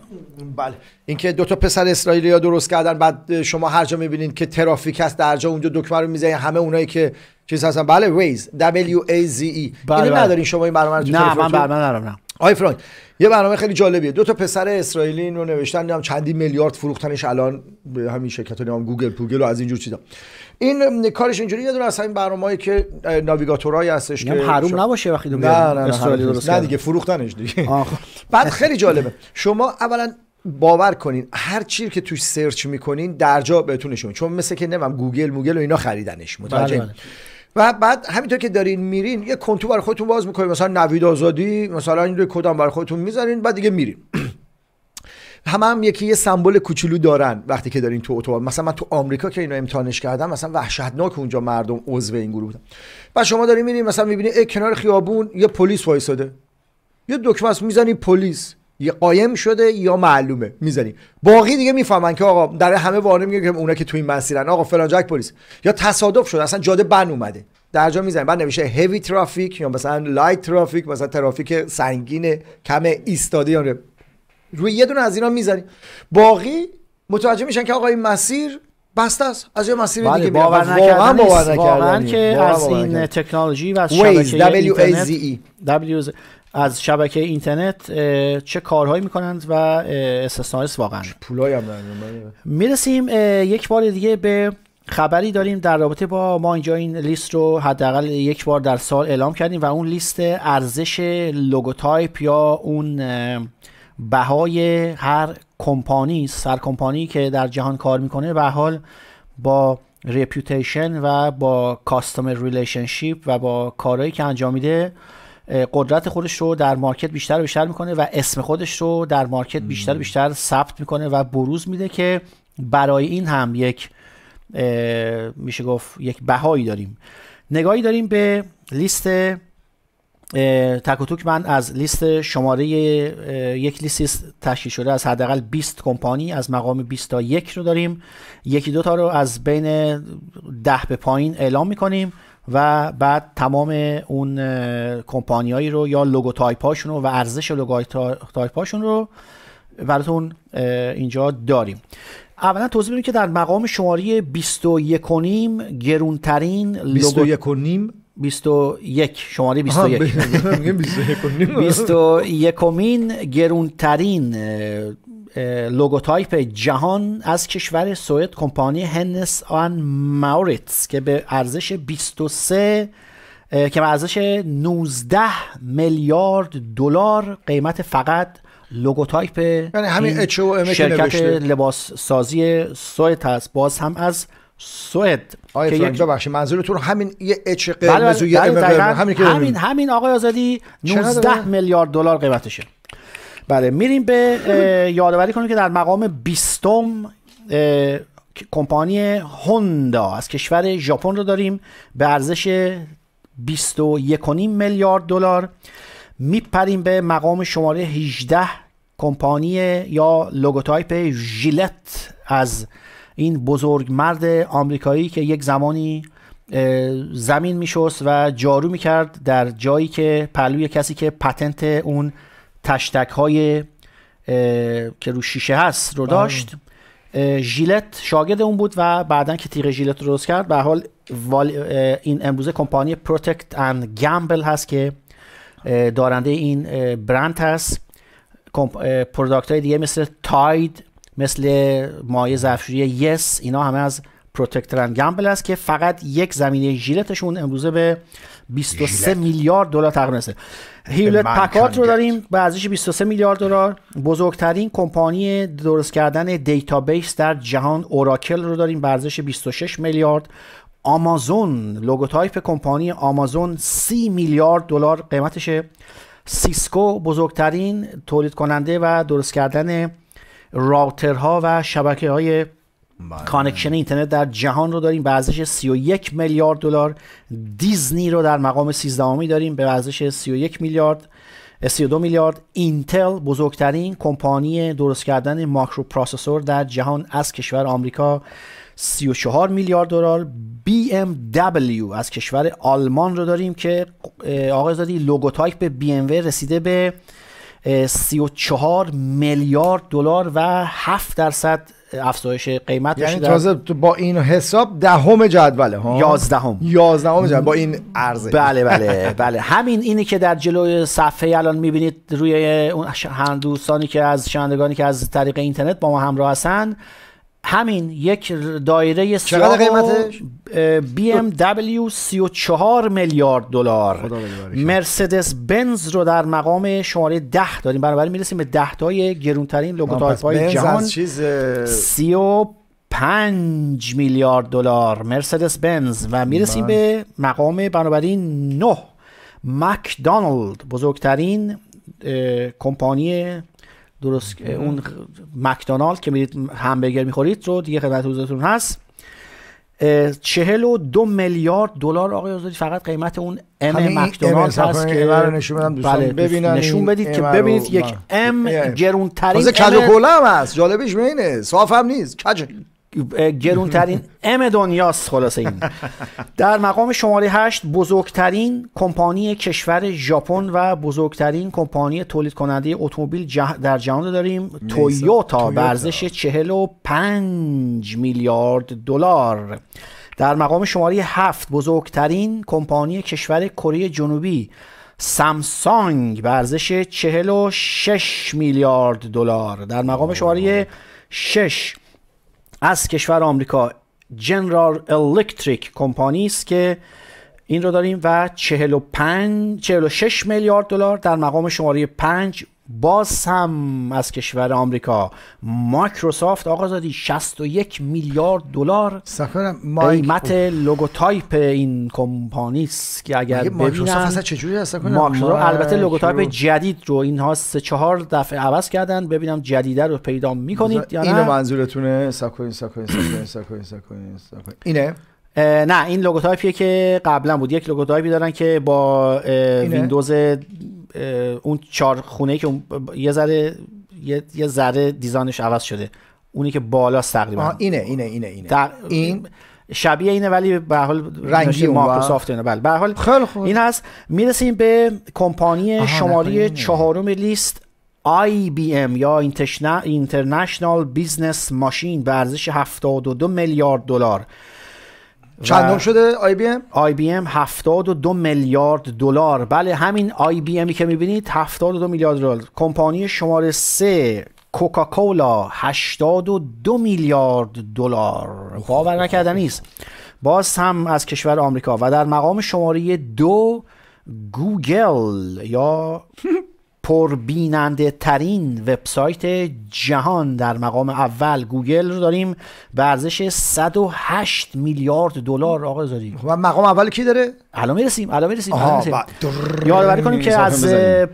بله. اینکه دو تا پسر اسرائیلی ها درست کردن بعد شما هر جا می‌بینید که ترافیک هست در جا اونجا دکمه رو می‌زنید همه اونایی که چیز هستن. بله Waze. W A Z E بله، اینو بله. ندارین شما این برنامه رو نه من؟ برنامه ندارم نه. آی فرانک یه برنامه خیلی جالبیه. دو تا پسر اسرائیلی اینو نوشتن نمی‌دونم چندین میلیارد فروختنش الان به همین شرکت نام گوگل پوگل و از اینجور چیزا. این کارش اینجوری یه دونه از همین برنامه‌ای که اه، navigator ایی هستش که حروم نباشه وقتی نه نه نه درست نه کردن. دیگه فروختنش دیگه. بعد خیلی جالبه شما اولا باور کنین هر چی که توش search می‌کنین در جا بهتون نشون. چون مثل که نمیم گوگل موگل و اینا خریدنش متوجه بله، بله. و بعد همینطور که دارین میرین یه konto برای خودتون باز می‌کنین مثلا نوید آزادی مثلا این روی کدام برای خودتون می‌ذارین بعد دیگه میرین همه هم یکی یه سمبل کوچولو دارن وقتی که دارین تو اتوبان. مثلا من تو آمریکا که اینو امتحانش کردم مثلا وحشتناک اونجا مردم عضو این گروه بودن. و شما دارین میرین مثلا می‌بینی کنار خیابون یه پلیس وایساده. یه دکمه است می‌زنی پلیس. یه قایم شده یا معلومه می‌زنی. باقی دیگه می‌فهمن که آقا در همه وانه میگه که اونا که تو این مسیرن. آقا فلان جک پلیس. یا تصادف شده اصلا جاده بند اومده. در جا بعد نوشته heavy traffic یا مثلا light traffic مثلا ترافیک سنگین کم ایستاده یا. روی یه دونه از اینا می‌زنی باقی متوجه میشن که آقا این مسیر بسته است از یه مسیر بله دیگه. باور واقعا باور. واقعا. که از باور این. تکنولوژی و از شبکه W-A-Z-E. اینترنت W- از شبکه اینترنت چه کارهایی می‌کنند و اه، استثنایی است واقعا پولایی هم ندارن. می‌رسیم یک بار دیگه به خبری داریم در رابطه با ما اینجا این لیست رو حداقل یک بار در سال اعلام کردیم و اون لیست ارزش logotype یا اون بهای هر کمپانی سر کمپانی که در جهان کار می‌کنه به حال با reputation و با customer relationship و با کارهایی که انجام میده قدرت خودش رو در market بیشتر و بیشتر می‌کنه و اسم خودش رو در market بیشتر و بیشتر ثبت می‌کنه و بروز میده که برای این هم یک میشه گفت یک بهایی داریم. نگاهی داریم به لیست تک و توک من از لیست شماره یک لیستی است تشکیل شده از حداقل 20 کمپانی از مقام 20 تا یک رو داریم. یکی دو تا رو از بین ده به پایین اعلام می‌کنیم و بعد تمام اون کمپانیایی رو یا logotype هاشون رو و ارزش logotype هاشون رو براتون اینجا داریم. اولا توضیح بدیم که در مقام شماره 21 و نیم گرونترین لوگو 21 و نیم 21 شماره آها، 21 میگم 21 و نیم. 21 مین گرونترین logotype جهان از کشور سوئد کمپانی Hennes & Mauritz که به ارزش 23 اه، که به ارزش 19 میلیارد دلار قیمت فقط logotype یعنی همین شرکت نوشته. لباس سازی سوئد هست باز هم از سوئد آقای که یک- ببخشید منظورتون همین یه H قرمز و بله، یه بله، M همین که همین. همین آقای آزادی چرا 19 داره؟ میلیارد دلار قیمتشه بله میریم به یادآوری کنیم که در مقام 20 کمپانی هوندا از کشور ژاپن رو داریم به ارزش 21.5 میلیارد دلار میپریم به مقام شماره 18 کمپانی یا logotype ژیلت از این بزرگ مرد آمریکایی که یک زمانی زمین میشست و جارو می‌کرد در جایی که پهلوی کسی که patent اون تشتک های که رو شیشه هست رو داشت ژیلت شاگرد اون بود و بعدا که تیغ ژیلت رو درست کرد به حال این امروزه کمپانی Procter and Gamble هست که دارنده این برند هست. product های دیگه مثل تاید مثل مایع ظرفشویی Yes اینا همه از Procter and Gamble است که فقط یک زمینه ژیلتشون امروزه به 23 میلیارد دلار تقریبا رسیده Hewlett-Packard رو. داریم به ارزش 23 میلیارد دلار. بزرگترین کمپانی درست کردن database در جهان اوراکل رو داریم به ارزش 26 میلیارد. آمازون logotype کمپانی آمازون 30 میلیارد دلار قیمتشه. سیسکو بزرگترین تولید کننده و درست کردن router ها و شبکه های connection اینترنت در جهان رو داریم. به ارزش 31 میلیارد دلار. دیزنی رو در مقام 13 داریم. به ارزش 31 میلیارد 32 میلیارد. اینتل بزرگترین کمپانی درست کردن microprocessor در جهان از کشور آمریکا 34 میلیارد دلار. BMW از کشور آلمان رو داریم که آقای زادی logotype BMW رسیده به 34 میلیارد دلار و 7 درصد افزایش قیمت یعنی تازه با این حساب دهم جدوله ها؟ 11 11 جدول با این ارزش بله بله بله. همین اینی که در جلوی صفحه الان می‌بینید روی اون دوستانی که از شنوندگانی که از طریق اینترنت با ما همراه هستن همین یک دایره چقدر قیمتش؟ بی ام دبلیو 34 میلیارد دلار. مرسدس بنز رو در مقام شماره 10 داریم. بنابراین می‌رسیم به 10 تای گرونترین logotype های جهان. چیز 35 میلیارد دلار. مرسدس بنز و می‌رسیم به مقام بنابراین 9 مکدونالد بزرگترین کمپانی درست اون مکدونالد که میرید همبرگر می‌خورید رو دیگه خدمت حضورتون هست. چهل و دو میلیارد دلار آقای آزادی فقط قیمت اون ام مکدونالد هست که نشون بله ببینن نشون بدید که ببینید یک ام گرونترین تازه کوله هم هست جالبش اینه صاف هم نیست کج. گرونترین ام دنیاست خلاصه این. در مقام شماره 8 بزرگترین کمپانی کشور ژاپن و بزرگترین کمپانی تولید کننده اتومبیل در جهان داریم. تویوتا به ارزش 45 میلیارد دلار. در مقام شماره 7 بزرگترین کمپانی کشور کره جنوبی سامسونگ به ارزش 46 میلیارد دلار. در مقام شماره 6 از کشور آمریکا. جنرال الکتریک کمپانی است که این رو داریم و 45 46 میلیارد دلار در مقام شماره 5 باز هم از کشور آمریکا. مایکروسافت آقا زادی 61 میلیارد دلار. قیمت logotype این کمپانی است که اگر ببینن. چجوری هست البته logotype جدید رو اینها سه چهار دفعه عوض کردن. ببینم جدیده رو پیدا می‌کنید یا نه. اینو منظورتونه؟ ساکوین ساکوین ساکوین ساکوین ساکوین اینه؟ نه این لوگوتایپیه که قبلا بود. یک لوگوتایپی دارن که با ویندوز اون چهار خونه که یه ذره یه ذره دیزاینش عوض شده. اونی که بالاست تقریبا. اینه اینه اینه اینه. این؟ شبیه اینه ولی به حال رنگی مایکروسافت اینه. بله به حال این هست. می‌رسیم به کمپانی شماره چهارم لیست IBM یا International Business Machine به ارزش 72 میلیارد دلار. چندم شده آی بی ام؟ آی بی ام 72 میلیارد دلار. بله همین IBM ی که می‌بینید 72 میلیارد دلار. کمپانی شماره 3 کوکاکولا 82 میلیارد دلار. باور نکردنی است باز هم از کشور آمریکا و در مقام شماره دو گوگل یا پربیننده ترین وبسایت جهان در مقام اول گوگل رو داریم. به ارزش 108 میلیارد دلار. آقا زادی و مقام اول کی داره؟ الان می‌رسیم الان می‌رسیم یادآوری کنیم که از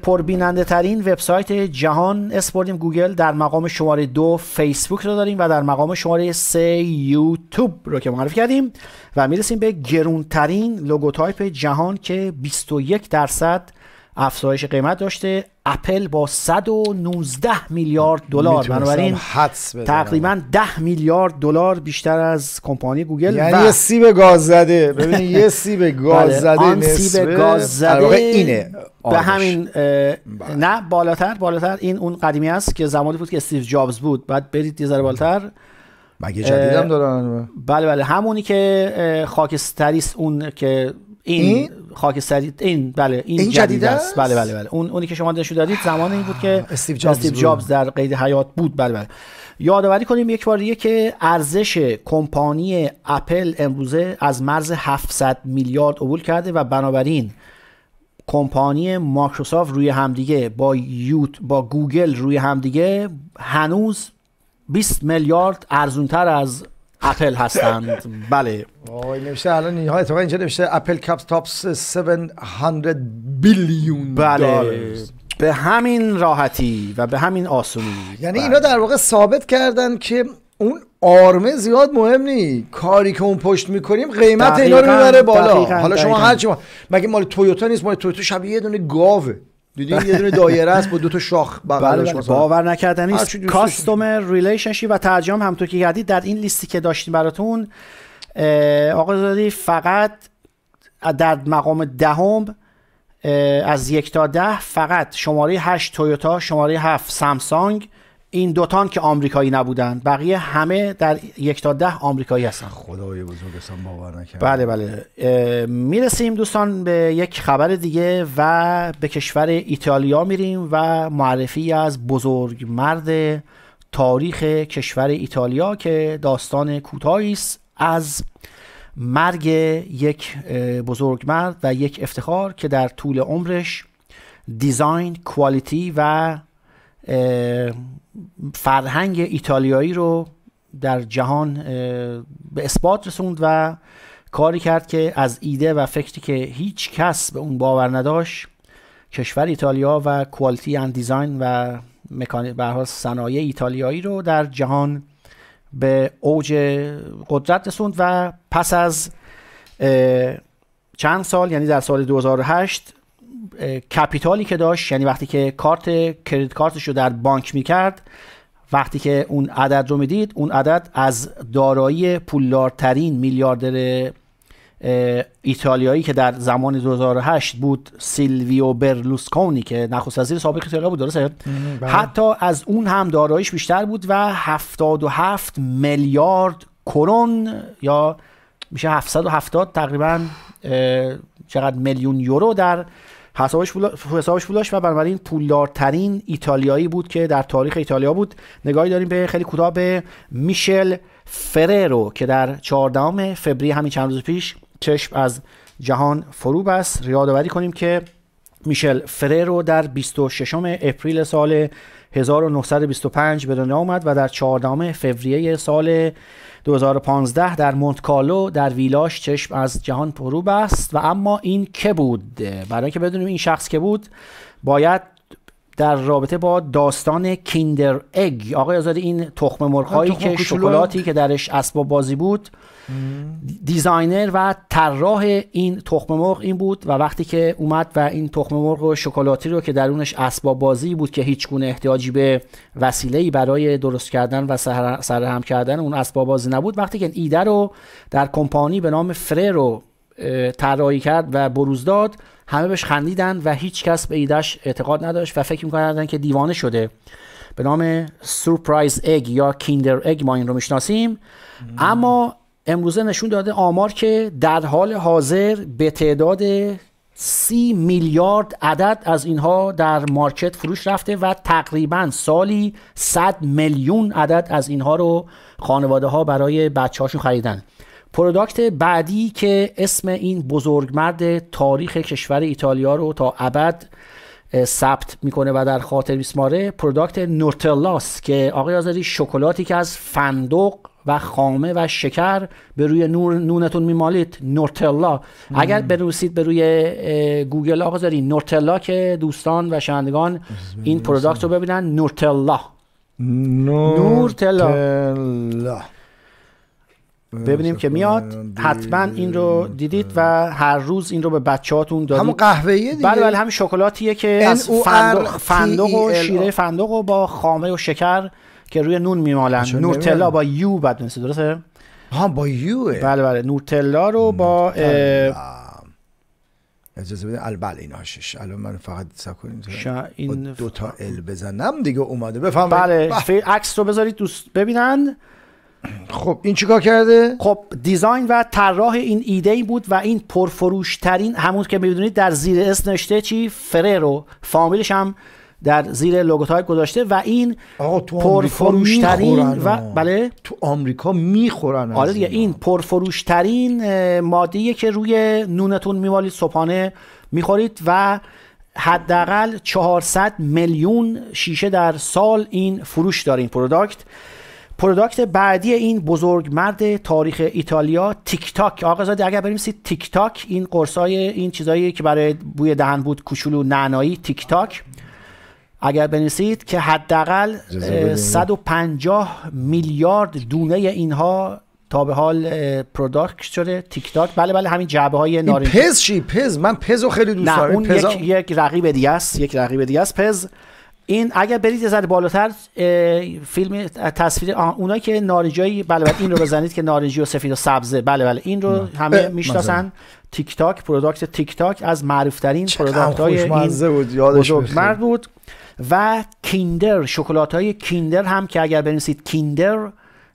پربیننده ترین وبسایت جهان اسم بردیم گوگل. در مقام شماره دو فیسبوک رو داریم و در مقام شماره سه یوتیوب رو که معرفی کردیم. و می‌رسیم به گرونترین logotype جهان که 21 درصد افزایش قیمت داشته. اپل با 119 میلیارد دلار. بنابراین تقریبا 10 میلیارد دلار بیشتر از کمپانی گوگل. یعنی و... یه سیب گاز زده. ببین یه سیب گاز بله، زده آن سیب گاز زده اینه به همین نه بالاتر بالاتر. این اون قدیمی است که زمانی بود که استیو جابز بود. بعد برید یه ذره بالاتر. مگه جدیدم دارن؟ بله بله. همونی که خاکستری اون که این, این؟ خاکستری این بله این, این جدید است. بله بله بله. اون اونی که شما نشون دادید زمان این بود که استیو جابز, استیو جابز در قید حیات بود. بله بله. یادآوری کنیم یک بار دیگه که ارزش کمپانی اپل امروزه از مرز 700 میلیارد عبور کرده و بنابراین کمپانی مایکروسافت روی همدیگه با یوت با گوگل روی همدیگه هنوز 20 میلیارد ارزونتر از اپل هستند. بله. وای نوشته الان نهایت اینجا نوشته اپل کپس تاپس 700 بیلیون بله. به همین راحتی و به همین آسونی. یعنی اینا در واقع ثابت کردن که اون آرمه زیاد مهم نی. کاری که اون پشت می‌کنیم قیمت اینا رو می‌بره بالا. دقیقاً، حالا شما. هر چی مگه مال تویوتا نیست؟ مال تویوتا شبیه یه دونه گاوه. دیدین یه دونه دایره است با دو تا شاخ بله بغلش بله. مثلا. باور نکردنی است customer relationship و ترجمه همونطور که کردید در این لیستی که داشتیم براتون آقا زادی فقط در مقام دهم اه، از یک تا ده فقط شماره هشت تویوتا شماره هفت سامسونگ این دوتان که آمریکایی نبودن بقیه همه در یک تا ده آمریکایی هستن. خدای بزرگ اصلا باور نکردم. بله بله. می‌رسیم دوستان به یک خبر دیگه و به کشور ایتالیا میریم و معرفی از بزرگ مرد تاریخ کشور ایتالیا که داستان کوتاهی است از مرگ یک بزرگ مرد و یک افتخار که در طول عمرش دیزاین کوالیتی و فرهنگ ایتالیایی رو در جهان به اثبات رسوند و کاری کرد که از ایده و فکری که هیچ کس به اون باور نداشت کشور ایتالیا و کوالیتی اند دیزاین و حال صنایع ایتالیایی رو در جهان به اوج قدرت رسوند و پس از چند سال یعنی در سال 2008 اه، کپیتالی که داشت یعنی وقتی که کارت کردیت کارتش رو در بانک می‌کرد وقتی که اون عدد رو می‌دید اون عدد از دارایی پولدارترین میلیاردر ایتالیایی که در زمان 2008 بود سیلویو برلوسکونی که نخست وزیر سابق ایتالیا بود درسته بله. حتی از اون هم داراییش بیشتر بود و 77 میلیارد کرون یا میشه 770 تقریبا چقدر میلیون یورو در حسابش پول حسابش پول داشت و بنابراین پولدارترین ایتالیایی بود که در تاریخ ایتالیا بود. نگاهی داریم به خیلی کوتاه به میشل فررو که در 14 فوریه همین چند روز پیش چشم از جهان فرو بست یادآوری کنیم که میشل فررو در 26 اپریل سال 1925 به دنیا آمد و در 14 فوریه سال 2015 در مونت کارلو در ویلاش چشم از جهان فرو بست و اما این که بود؟ برای اینکه بدونیم این شخص که بود باید در رابطه با داستان کیندر اگ آقای آزادی این تخم مرغ که. شکلاتی که درش اسباب بازی بود designer و طراح این تخم مرغ این بود و وقتی که اومد و این تخم مرغ و شکلاتی رو که درونش اسباب بازی بود که هیچ گونه احتیاجی به وسیله‌ای برای درست کردن و سر- سرهم کردن اون اسباب بازی نبود وقتی که این ایده رو در کمپانی به نام فررو اه، طراحی کرد و بروز داد همه بهش خندیدن و هیچ کس به ایدهش اعتقاد نداشت و فکر می‌کردن که دیوانه شده. به نام surprise egg یا Kinder egg ما این رو می‌شناسیم. اما امروزه نشون داده آمار که در حال حاضر به تعداد سی میلیارد عدد از اینها در market فروش رفته و تقریبا سالی 100 میلیون عدد از اینها رو خانواده ها برای بچه هاشون خریدن. product بعدی که اسم این بزرگمرد تاریخ کشور ایتالیا رو تا ابد ثبت می‌کنه و در خاطر میسماره پروداکت نورتلاس که آقای آزادی شکلاتی که از فندق و خامه و شکر به روی نور نونتون میمالید. Nutella. اگر بنویسید به روی گوگل آقای آزادی Nutella که دوستان و شنوندگان این پروداکت رو ببینن. نورتلا. نورتلا. ببینیم که میاد. حتما این رو دیدید و هر روز این رو به بچه‌هاتون دادید. همون قهوه‌ایه دیگه. بله بله همین شکلاتیه که از فندق, فندق و. شیره فندق و با خامه و شکر که روی نون میمالن. نورتلا. با یو بعد نویسه درسته؟ ها با یوه بله بله. نورتلا رو با اجازه بدین. ال بله این هاشش الان من فقط سب کنیم. این دو تا ال بزنم دیگه اومده. بفهم بله. فی- عکس رو بذارید دوست ببینن. خب این چیکار کرده؟ خب دیزاین و طراح این ایده ای بود و این پرفروش ترین همون که می‌دونید در زیر اسم نوشته چی؟ فررو فامیلش هم در زیر logotype گذاشته و این پرفروشترین می‌خورن و. بله؟ تو آمریکا می‌خورن آره دیگه این پرفروشترین اه، ماده‌ایه که روی نونتون میمالید صبحانه می‌خورید و حداقل 400 میلیون شیشه در سال این فروش داره این product. product بعدی این بزرگ مرد تاریخ ایتالیا Tic Tac آقای آزادی اگر بریم سید Tic Tac این قرصای این چیزایی که برای بوی دهن بود کوچولو نعنایی Tic Tac اگر بنویسید که حداقل اجازه بدید. اه، 150 میلیارد دونه اینها تا به حال product شده. Tic Tac بله بله همین جعبه های نارنجی. پز چی؟ پز؟ من پز رو خیلی دوست نه دارم. اون Pez ا- یک, یک رقیب دیگه است یک رقیب دیگه است. Pez این اگر برید یه ذره بالاتر فیلم تصویر آه، اونایی که نارنجی بله بله این رو بزنید که نارنجی و سفید و سبزه. بله بله این رو همه می‌شناسن. Tic Tac product Tic Tac از معروف ترین product های این بود، یادش بود. و کیندر شکلات های کیندر هم که اگر بنویسید کیندر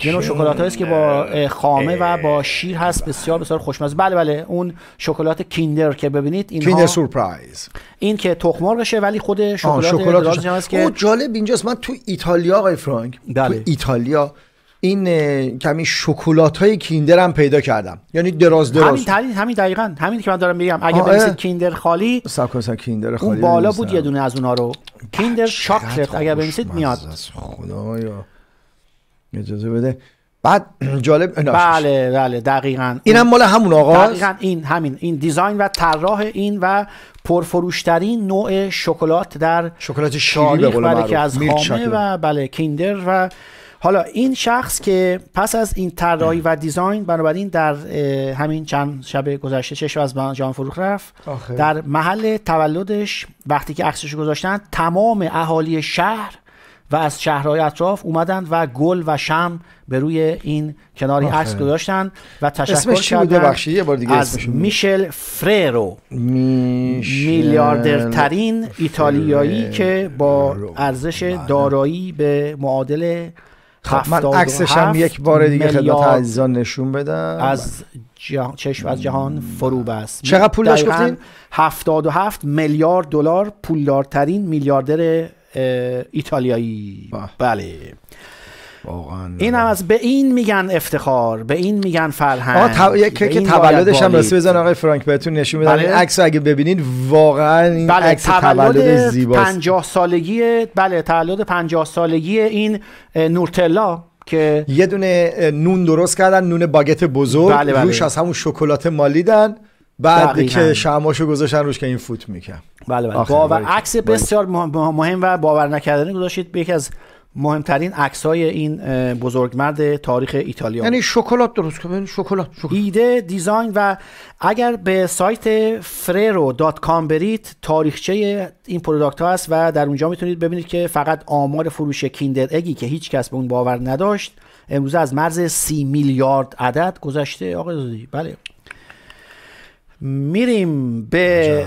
یه نوع شکلات است که با خامه و با شیر هست بسیار بسیار خوشمزه. بله بله اون شکلات کیندر که ببینید اینها کیندر سورپرایز. این که تخم مرغشه ولی خود شکلات شکلات هست که جالب اینجاست. من تو ایتالیا آقای فرانک بله. تو ایتالیا این کمی شکلات های کیندر هم پیدا کردم. یعنی دراز دراز. همین همین دقیقا. همین که من دارم میگم. اگه بنویسید. کیندر خالی سب کیندر خالی اون بالا. بود یه دونه از اونها رو. کیندر چاکلت اگر بنویسید میاد. خدایا. اجازه بده بعد جالب بله بله دقیقا اینم مال همون آقاست؟ دقیقا این همین این دیزاین و طراح این و پرفروشترین نوع شکلات در شکلات شیری به بله. که از خامه. و بله کیندر و حالا این شخص که پس از این طراحی و دیزاین بنابراین در همین چند شب گذشته چشم از جان فروخ رفت آخه. در محل تولدش وقتی که عکسش گذاشتن تمام اهالی شهر و از شهرهای اطراف اومدن و گل و شم به روی این کنار این آخه. عکس گذاشتن و تشکر؟ کردن یه بار دیگه از. میشل فررو میشل میلیاردرترین ایتالیایی که با ارزش دارایی به معادل خب من 77 عکسش هم یک بار دیگه خدمت عزیزان نشون بدم از جهان چشم از جهان فرو بست چقدر پول داشت گفتین؟ 77 میلیارد دلار پولدارترین میلیاردر ایتالیایی. بله. واقعا این هم از به این میگن افتخار به این میگن فرهنگ. ت... یک که تولدش هم راستی. بزن آقای فرانک بهتون نشون بدم بله. این عکس اگه ببینید واقعا این بله عکس تولدش تولد زیباست. 50 سالگی بله تولد 50 سالگی این Nutella که یه دونه نون درست کردن نون باگت بزرگ. بله، بله. روش از همون شکلات مالیدن بعد دقیقاً. که شماشو گذاشتن روش که این فوت میکن بله بله. باور. عکس بسیار مهم مهم و باور نکردنی گذاشتید. به یکی از مهمترین عکس های این بزرگمرد تاریخ ایتالیا. یعنی شکلات درست کنن شکلات شکلات. ایده design و اگر به سایت ferrero.com برید تاریخچه این product ها هست و در اونجا می‌تونید ببینید که فقط آمار فروش Kinder egg ی که هیچ کس به اون باور نداشت امروز از مرز سی میلیارد عدد گذشته. آقای زودی بله. میریم به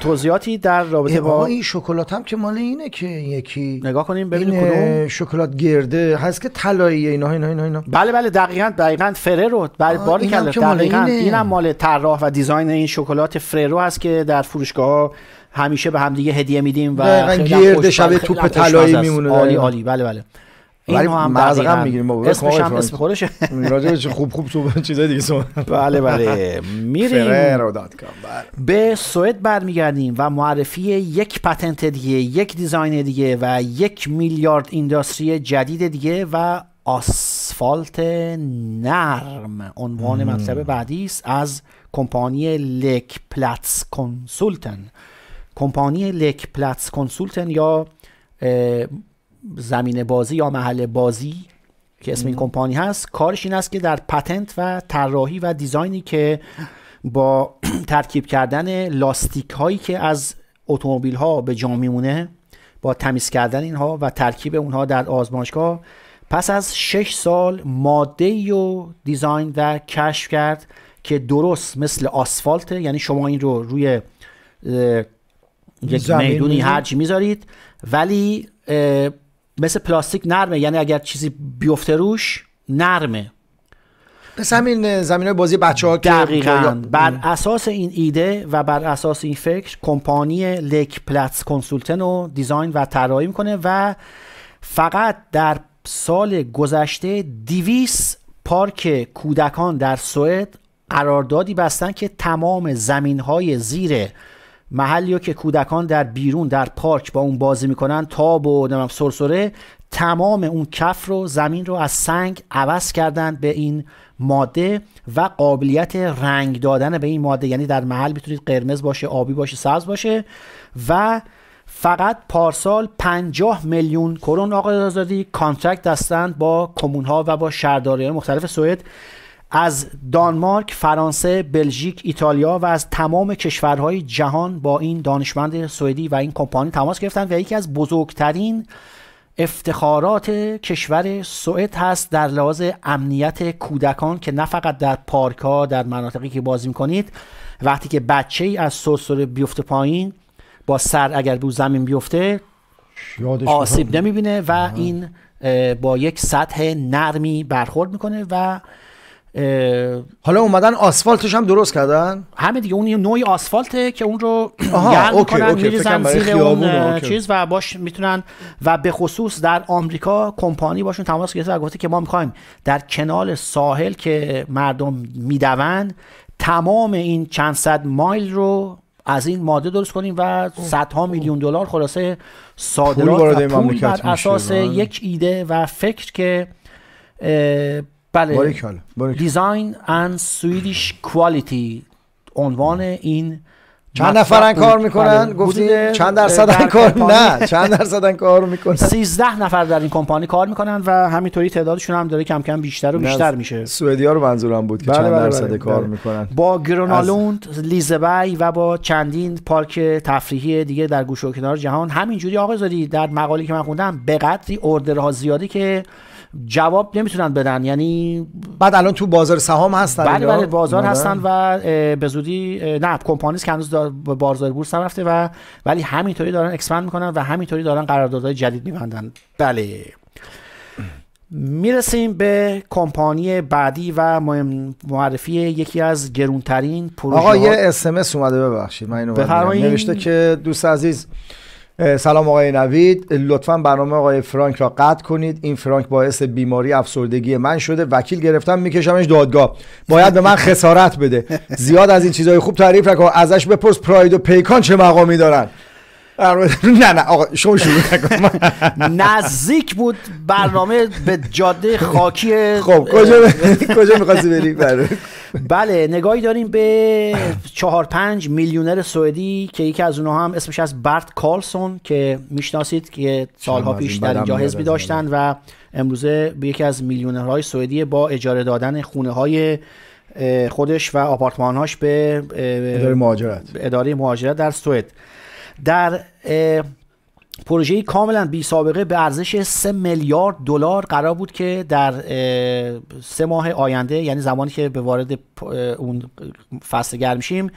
توضیحاتی در رابطه با این شکلات هم که مال اینه که یکی نگاه کنیم ببینیم کدوم شکلات گرده هست که طلاییه اینا اینا اینا اینا بله بله دقیقا دقیقا فررو بله باری کلا دقیقا. اینم مال طراح و دیزاین این شکلات فررو هست که در فروشگاه همیشه به هم دیگه هدیه میدیم و خیلی گرد خیلی توپ طلایی. میمونه عالی. عالی بله بله ولی هم دقیقاً. می‌گیریم. اسمش هم. اسم خودشه راجبش خوب خوب تو چیزای دیگه سو بله بله میریم بله. به سوئد برمیگردیم و معرفی یک patent دیگه یک design دیگه و یک میلیارد industry جدید دیگه و آسفالت نرم عنوان مطلب بعدی است از کمپانی Lekplatskonsulten کمپانی Lekplatskonsulten یا زمین بازی یا محل بازی که اسم این کمپانی هست کارش این است که در پتنت و طراحی و دیزاینی که با ترکیب کردن لاستیک هایی که از اتومبیل ها به جا میمونه با تمیز کردن اینها و ترکیب اونها در آزمایشگاه پس از شش سال ماده و دیزاین و کشف کرد که درست مثل آسفالت یعنی شما این رو روی یک می‌دونی؟ هرچی می‌ذارید ولی مثل پلاستیک نرمه. یعنی اگر چیزی بیفته روش نرمه. پس همین زمین های بازی بچه ها که دقیقا. بر اساس این ایده و بر اساس این فکر کمپانی Lekplatskonsulten رو design و طراحی می‌کنه و فقط در سال گذشته دویست پارک کودکان در سوئد قراردادی بستن که تمام زمین های زیر محلی که کودکان در بیرون در پارک با اون بازی می‌کنن تاب و نمی‌دونم سرسره تمام اون کف رو زمین رو از سنگ عوض کردن به این ماده و قابلیت رنگ دادن به این ماده. یعنی در محل می‌تونید قرمز باشه آبی باشه سبز باشه و فقط پارسال 50 میلیون کرون آقای آزادی contract بستند با kommun ها و با شهرداری مختلف سوئد. از دانمارک، فرانسه، بلژیک، ایتالیا و از تمام کشورهای جهان با این دانشمند سوئدی و این کمپانی تماس گرفتند و یکی از بزرگترین افتخارات کشور سوئد هست در لحاظ امنیت کودکان که نه فقط در پارک ها در مناطقی که بازی می‌کنید وقتی که بچه ای از سرسره بیفته پایین با سر اگر رو زمین بیفته آسیب نمی‌بینه و این با یک سطح نرمی برخورد می‌کنه و حالا اومدن آسفالتش هم درست کردن همه دیگه اون نوعی آسفالته که اون رو گرم می‌کنن. میریزن زیر اون اوکی. چیز و باش می‌تونن و به خصوص در آمریکا کمپانی باشون تماس گرفته و گفته که ما می‌خوایم در کنال ساحل که مردم میدون تمام این چند صد مایل رو از این ماده درست کنیم و صدها میلیون دلار خلاصه صادرات و پول بر. اساس. یک ایده و فکر که بله. دیزاین and Swedish Quality عنوان این چند نفرن. کار می‌کنن بله. گفتی چند اه، درصدن در کار نه چند درصدن کار می‌کنن 13 نفر در این کمپانی کار می‌کنن و همینطوری تعدادشون هم داره کم کم بیشتر و بیشتر میشه سوئدی ها رو منظورم بود که بله، چند بله، درصد بله، کار بله. می‌کنن با گرونالوند لیزبی و با چندین پارک تفریحی دیگه در گوشه و کنار جهان همینجوری آقای زادی در مقاله که من خوندم به قدری اوردرها زیادی که جواب نمی‌تونن بدن یعنی بعد الان تو بازار سهام هستن بله؟ بله بازار بله. هستن و به زودی نه کمپانی است که هنوز به بازار بورس نرفته و ولی همینطوری دارن اکسپند می‌کنن و همینطوری دارن قراردادهای جدید میبندن بله می‌رسیم به کمپانی بعدی و مهم- معرفی یکی از گرونترین پروژه آقا یه اسمس اومده ببخشید من اینو. نوشته که دوست عزیز سلام آقای نوید. لطفا برنامه آقای فرانک را قطع کنید. این فرانک باعث بیماری افسردگی من شده. وکیل گرفتم میکشمش دادگاه. باید به من خسارت بده. زیاد از این چیزای خوب تعریف نکن. ازش بپرس پراید و پیکان چه مقامی دارن. نه نه آقا شما شروع نکن. نزدیک بود برنامه به جاده خاکی خب کجا کجا می‌خواستی بری؟ بله. نگاهی داریم به چهار پنج میلیونر سوئدی که یکی از اونها هم اسمش از برت کارلسون که می‌شناسید که سالها پیش در اینجا حزبی داشتن و امروزه به یکی از میلیونرهای سوئدی با اجاره دادن خونه های خودش و آپارتمانهاش به اداره مهاجرت. اداره مهاجرت در سوئد در پروژه کاملا بی سابقه به ارزش 3 میلیارد دلار قرار بود که در سه ماه آینده یعنی زمانی که به وارد اون فصل گرم میشیم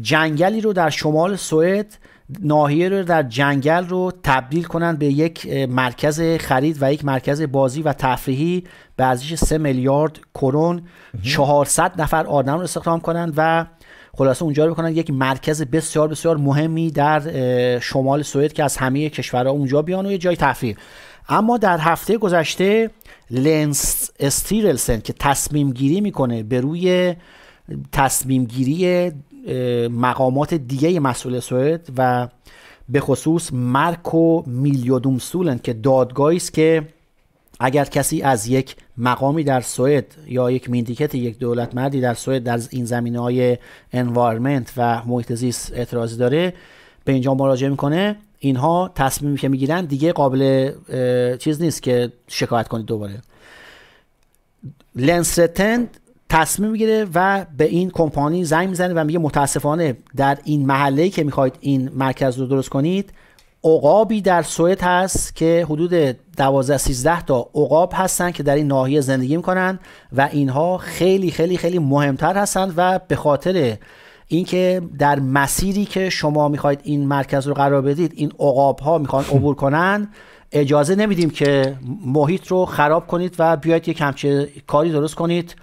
جنگلی رو در شمال سوئد ناحیه رو در جنگل رو تبدیل کنن به یک مرکز خرید و یک مرکز بازی و تفریحی به ارزش 3 میلیارد کرون. 400 نفر آدم رو استخدام کنن و خلاصه اونجا رو بکنن. یک مرکز بسیار بسیار مهمی در شمال سوئد که از همه کشورها اونجا بیان و یه جای تفریح. اما در هفته گذشته Länsstyrelsen که تصمیم گیری می‌کنه به روی تصمیم گیری مقامات دیگه مسئول سوئد و به خصوص mark- och miljödomstolen که دادگاهی است که اگر کسی از یک مقامی در سوئد یا یک myndighet یک دولت مردی در سوئد در این زمینه های environment و محیط زیست اعتراضی داره به اینجا مراجعه می‌کنه اینها تصمیمی که می‌گیرن دیگه قابل چیز نیست که شکایت کنید دوباره. لنسرتن تصمیم می‌گیره و به این کمپانی زنگ می‌زنه و میگه متاسفانه در این محله که می‌خواید این مرکز رو درست کنید عقابی در سوئد هست که حدود 12 13 تا عقاب هستن که در این ناحیه زندگی می‌کنن و اینها خیلی خیلی خیلی مهمتر هستند و به خاطر اینکه در مسیری که شما می‌خواید این مرکز رو قرار بدید این عقاب ها می‌خوان عبور کنن اجازه نمیدیم که محیط رو خراب کنید و بیاید یک همچه کاری درست کنید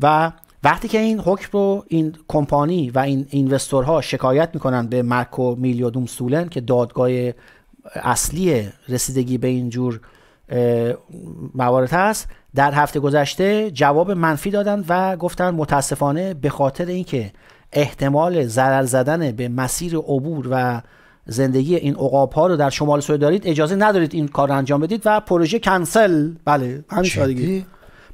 و وقتی که این حکم رو این کمپانی و این اینوستورها شکایت می‌کنن به مرکو میلیودوم سولن که دادگاه اصلی رسیدگی به اینجور اه، موارد هست در هفته گذشته جواب منفی دادن و گفتن متاسفانه به خاطر اینکه احتمال ضرر زدن به مسیر عبور و زندگی این عقاب ها رو در شمال سوئد دارید اجازه ندارید این کار رو انجام بدید و پروژه کنسل. بله همین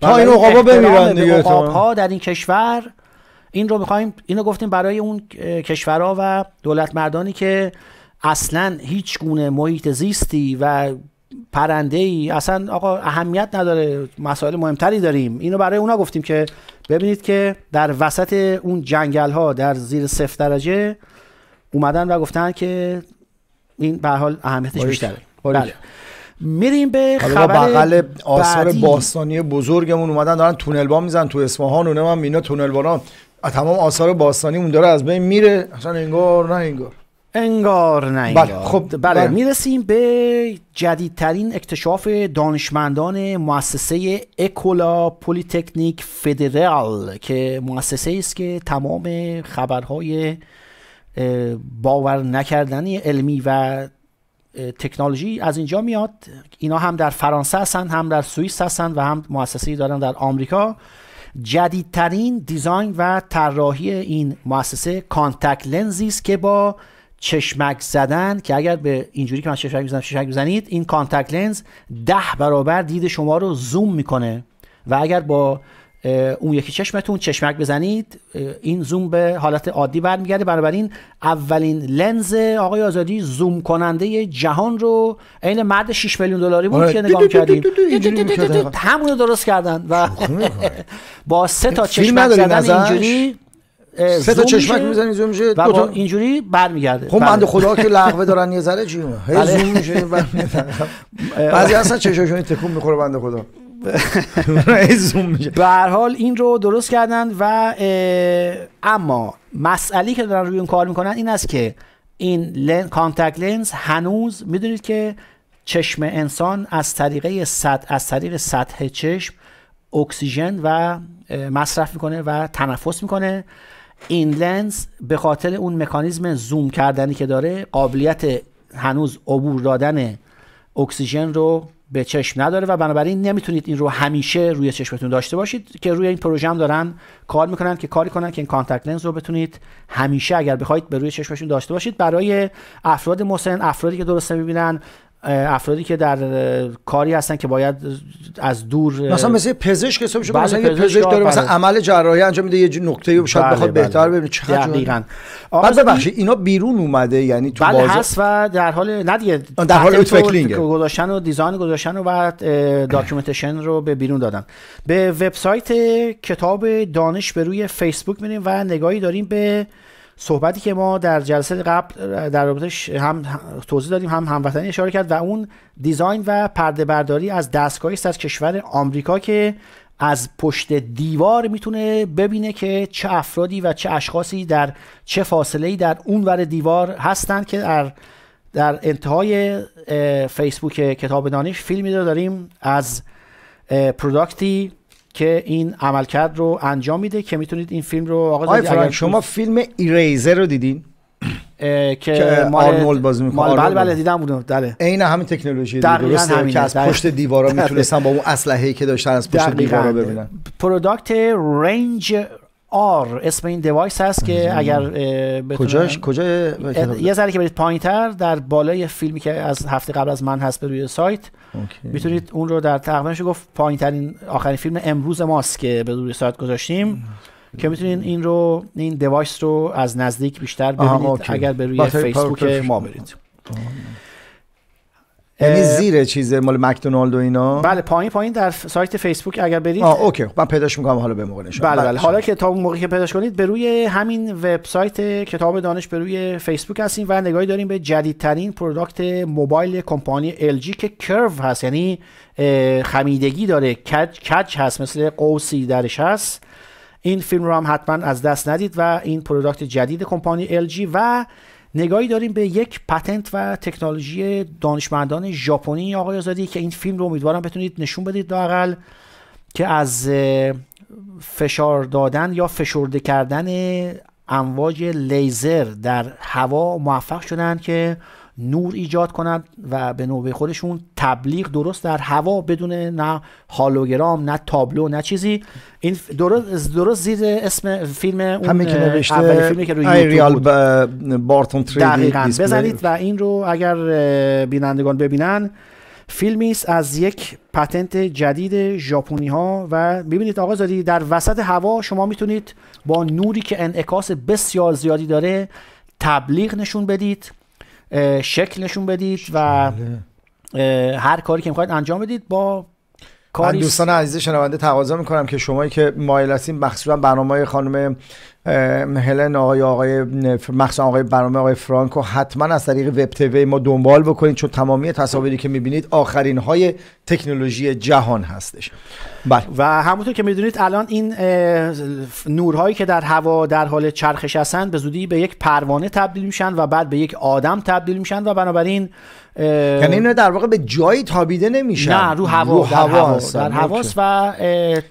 تا این عقابا بمیرن دیگه، ها در این کشور این رو می‌خوایم اینو گفتیم برای اون کشورها و دولت مردانی که اصلا هیچ گونه محیط زیستی و پرنده ای اصلا آقا اهمیت نداره مسائل مهمتری داریم اینو برای اونا گفتیم که ببینید که در وسط اون جنگل ها در زیر صفر درجه اومدن و گفتن که این به هر حال اهمیتش. بیشتره. بله. میریم به خبر بغل آثار بعدی. باستانی بزرگمون اومدن دارن تونل با میزن تو اصفهان و نمی‌دونم اینا تونل باران تمام آثار باستانی اون داره از بین میره اصلا انگار نه انگار انگار نه بله، انگار. خب، بله, بله. می‌رسیم به جدیدترین اکتشاف دانشمندان مؤسسه École Polytechnique Fédérale که مؤسسه است که تمام خبرهای باور نکردنی علمی و تکنولوژی از اینجا میاد. اینا هم در فرانسه هستن هم در سوئیس هستن و هم مؤسسه‌ای دارن در آمریکا. جدیدترین design و طراحی این مؤسسه contact lens ی است که با چشمک زدن که اگر به اینجوری که من چشمک می‌زنم چشمک بزنید این contact lens ده برابر دید شما رو زوم می‌کنه. و اگر با اون یکی چشمتون چشمک بزنید. این زوم به حالت عادی برمیگرده. بنابراین اولین لنز آقای آزادی زوم کننده جهان رو عین مرد 6 میلیون دلاری بود آره. که نگاه دو کردیم می‌کرد. همونو درست کردن. و با سه تا چشمک زدن؟ اینجوری سه تا چشمک می‌زنی زوم میشه و با اینجوری برمیگرده. خب بنده خدا که لغوه دارن یه ذره چی هی بله. زوم میشه. بعضی اصلا چشاشون تکون می‌خوره بنده خدا. زوم میشه. به حال این رو درست کردن و اما مسئله که دارن روی اون کار می‌کنن این است که این لن... contact lens هنوز می‌دونید که چشم انسان از طریقه سطح از طریق سطح چشم اکسیژن و مصرف می‌کنه و تنفس می‌کنه. این لنز به خاطر اون مکانیزم زوم کردنی که داره قابلیت هنوز عبور دادن اکسیژن رو به چشم نداره و بنابراین نمی‌تونید این رو همیشه روی چشمتون داشته باشید که روی این پروژه هم دارن کار می‌کنن که کاری کنن که این contact lens رو بتونید همیشه اگر بخواید به روی چشمشون داشته باشید. برای افراد مسن افرادی که درست نمی‌بینن افرادی که در کاری هستن که باید از دور مثلا مثل پزشک حساب شده بله، مثلا یه پزشک، داره بله. مثلا عمل جراحی انجام میده یه نقطه شاید بله، بخواد بله. بهتر ببینه چقدر. دقیقاً. بعد ببخشید اینا بیرون اومده یعنی تو بله هست و در حال نه دیگه در حال اوتوکلینگه. گذاشتن و design گذاشتن و بعد documentation رو به بیرون دادن به وبسایت کتاب دانش به روی فیسبوک میریم و نگاهی داریم به صحبتی که ما در جلسه قبل در رابطش هم توضیح دادیم هم هموطنی اشاره کرد و اون design و پرده برداری از دستگاهی است از کشور آمریکا که از پشت دیوار می‌تونه ببینه که چه افرادی و چه اشخاصی در چه فاصله در اون ور دیوار هستند که در در انتهای فیسبوک کتاب دانش فیلمی رو داریم از product ی که این عملکرد رو انجام میده که می‌تونید این فیلم رو آقا آقای فرانک شما فیلم Eraser رو دیدین که, که آرنولد بازی می‌کنه. بله. بله دیدم بودم بله عین همین تکنولوژی درسته همینه. که از دقیقاً. پشت دیوارا بله. می‌تونستن با اون اسلحه‌ای که داشتن از پشت دیوارا ببینن product Range-R اسم این device هست که اگر کجاش؟ کجا؟ یه ذره که برید پایینتر در بالای فیلمی که از هفته قبل از من هست به روی سایت می‌تونید اون رو در تقریبا گفت پایین ترین آخرین فیلم امروز ماست که به روی سایت گذاشتیم که می‌تونید این رو این device رو از نزدیک بیشتر ببینید. اگر به روی فیسبوک ما برید. یعنی زیر چیزه مال مکدونالد و اینا؟ بله پایین پایین در سایت فیسبوک اگر برید. آه okay. من پیداش می‌کنم حالا به موقع نشون بله. بله حالا که تا اون موقعی که پیداش کنید به روی همین وبسایت کتاب دانش به روی فیسبوک هستیم و نگاهی داریم به جدیدترین product موبایل کمپانی LG که curve هست. یعنی خمیدگی داره. کج کج هست مثل قوسی درش هست. این فیلم رو هم حتما از دست ندید و این product جدید کمپانی LG و نگاهی داریم به یک patent و تکنولوژی دانشمندان ژاپنی آقای زادی که این فیلم رو امیدوارم بتونید نشون بدید لااقل که از فشار دادن یا فشرده کردن امواج لیزر در هوا موفق شدن که نور ایجاد کنند و به نوبه خودشون تبلیغ درست در هوا بدون نه هالوگرام نه تابلو نه چیزی این درست درست زیر اسم فیلم اون که نوشته فیلمی که روی ریال بود. بارتون 3D دقیقا. بزنید و این رو اگر بینندگان ببینن فیلمی است از یک پتنت جدید ژاپنی ها و ببینید آقا زادی در وسط هوا شما می‌تونید با نوری که انعکاس بسیار زیادی داره تبلیغ نشون بدید شکل نشون بدید و هر کاری که می‌خواید انجام بدید با من دوستان عزیز شنونده تقاضا می‌کنم که شمایی که مایل هستین مخصوصا برنامه خانم هلن آقای آقای مخصوصا آقای برنامه آقای فرانکو حتما از طریق وب تیوی ما دنبال بکنید چون تمامی تصاویری که می‌بینید آخرین های تکنولوژی جهان هستش. بله. و همونطور که می‌دونید الان این نورهایی که در هوا در حال چرخش هستن به زودی به یک پروانه تبدیل میشن و بعد به یک آدم تبدیل میشن و بنابراین یعنی اینا در واقع به جایی تابیده نمیشن نه رو هوا رو در هوا. در هواست و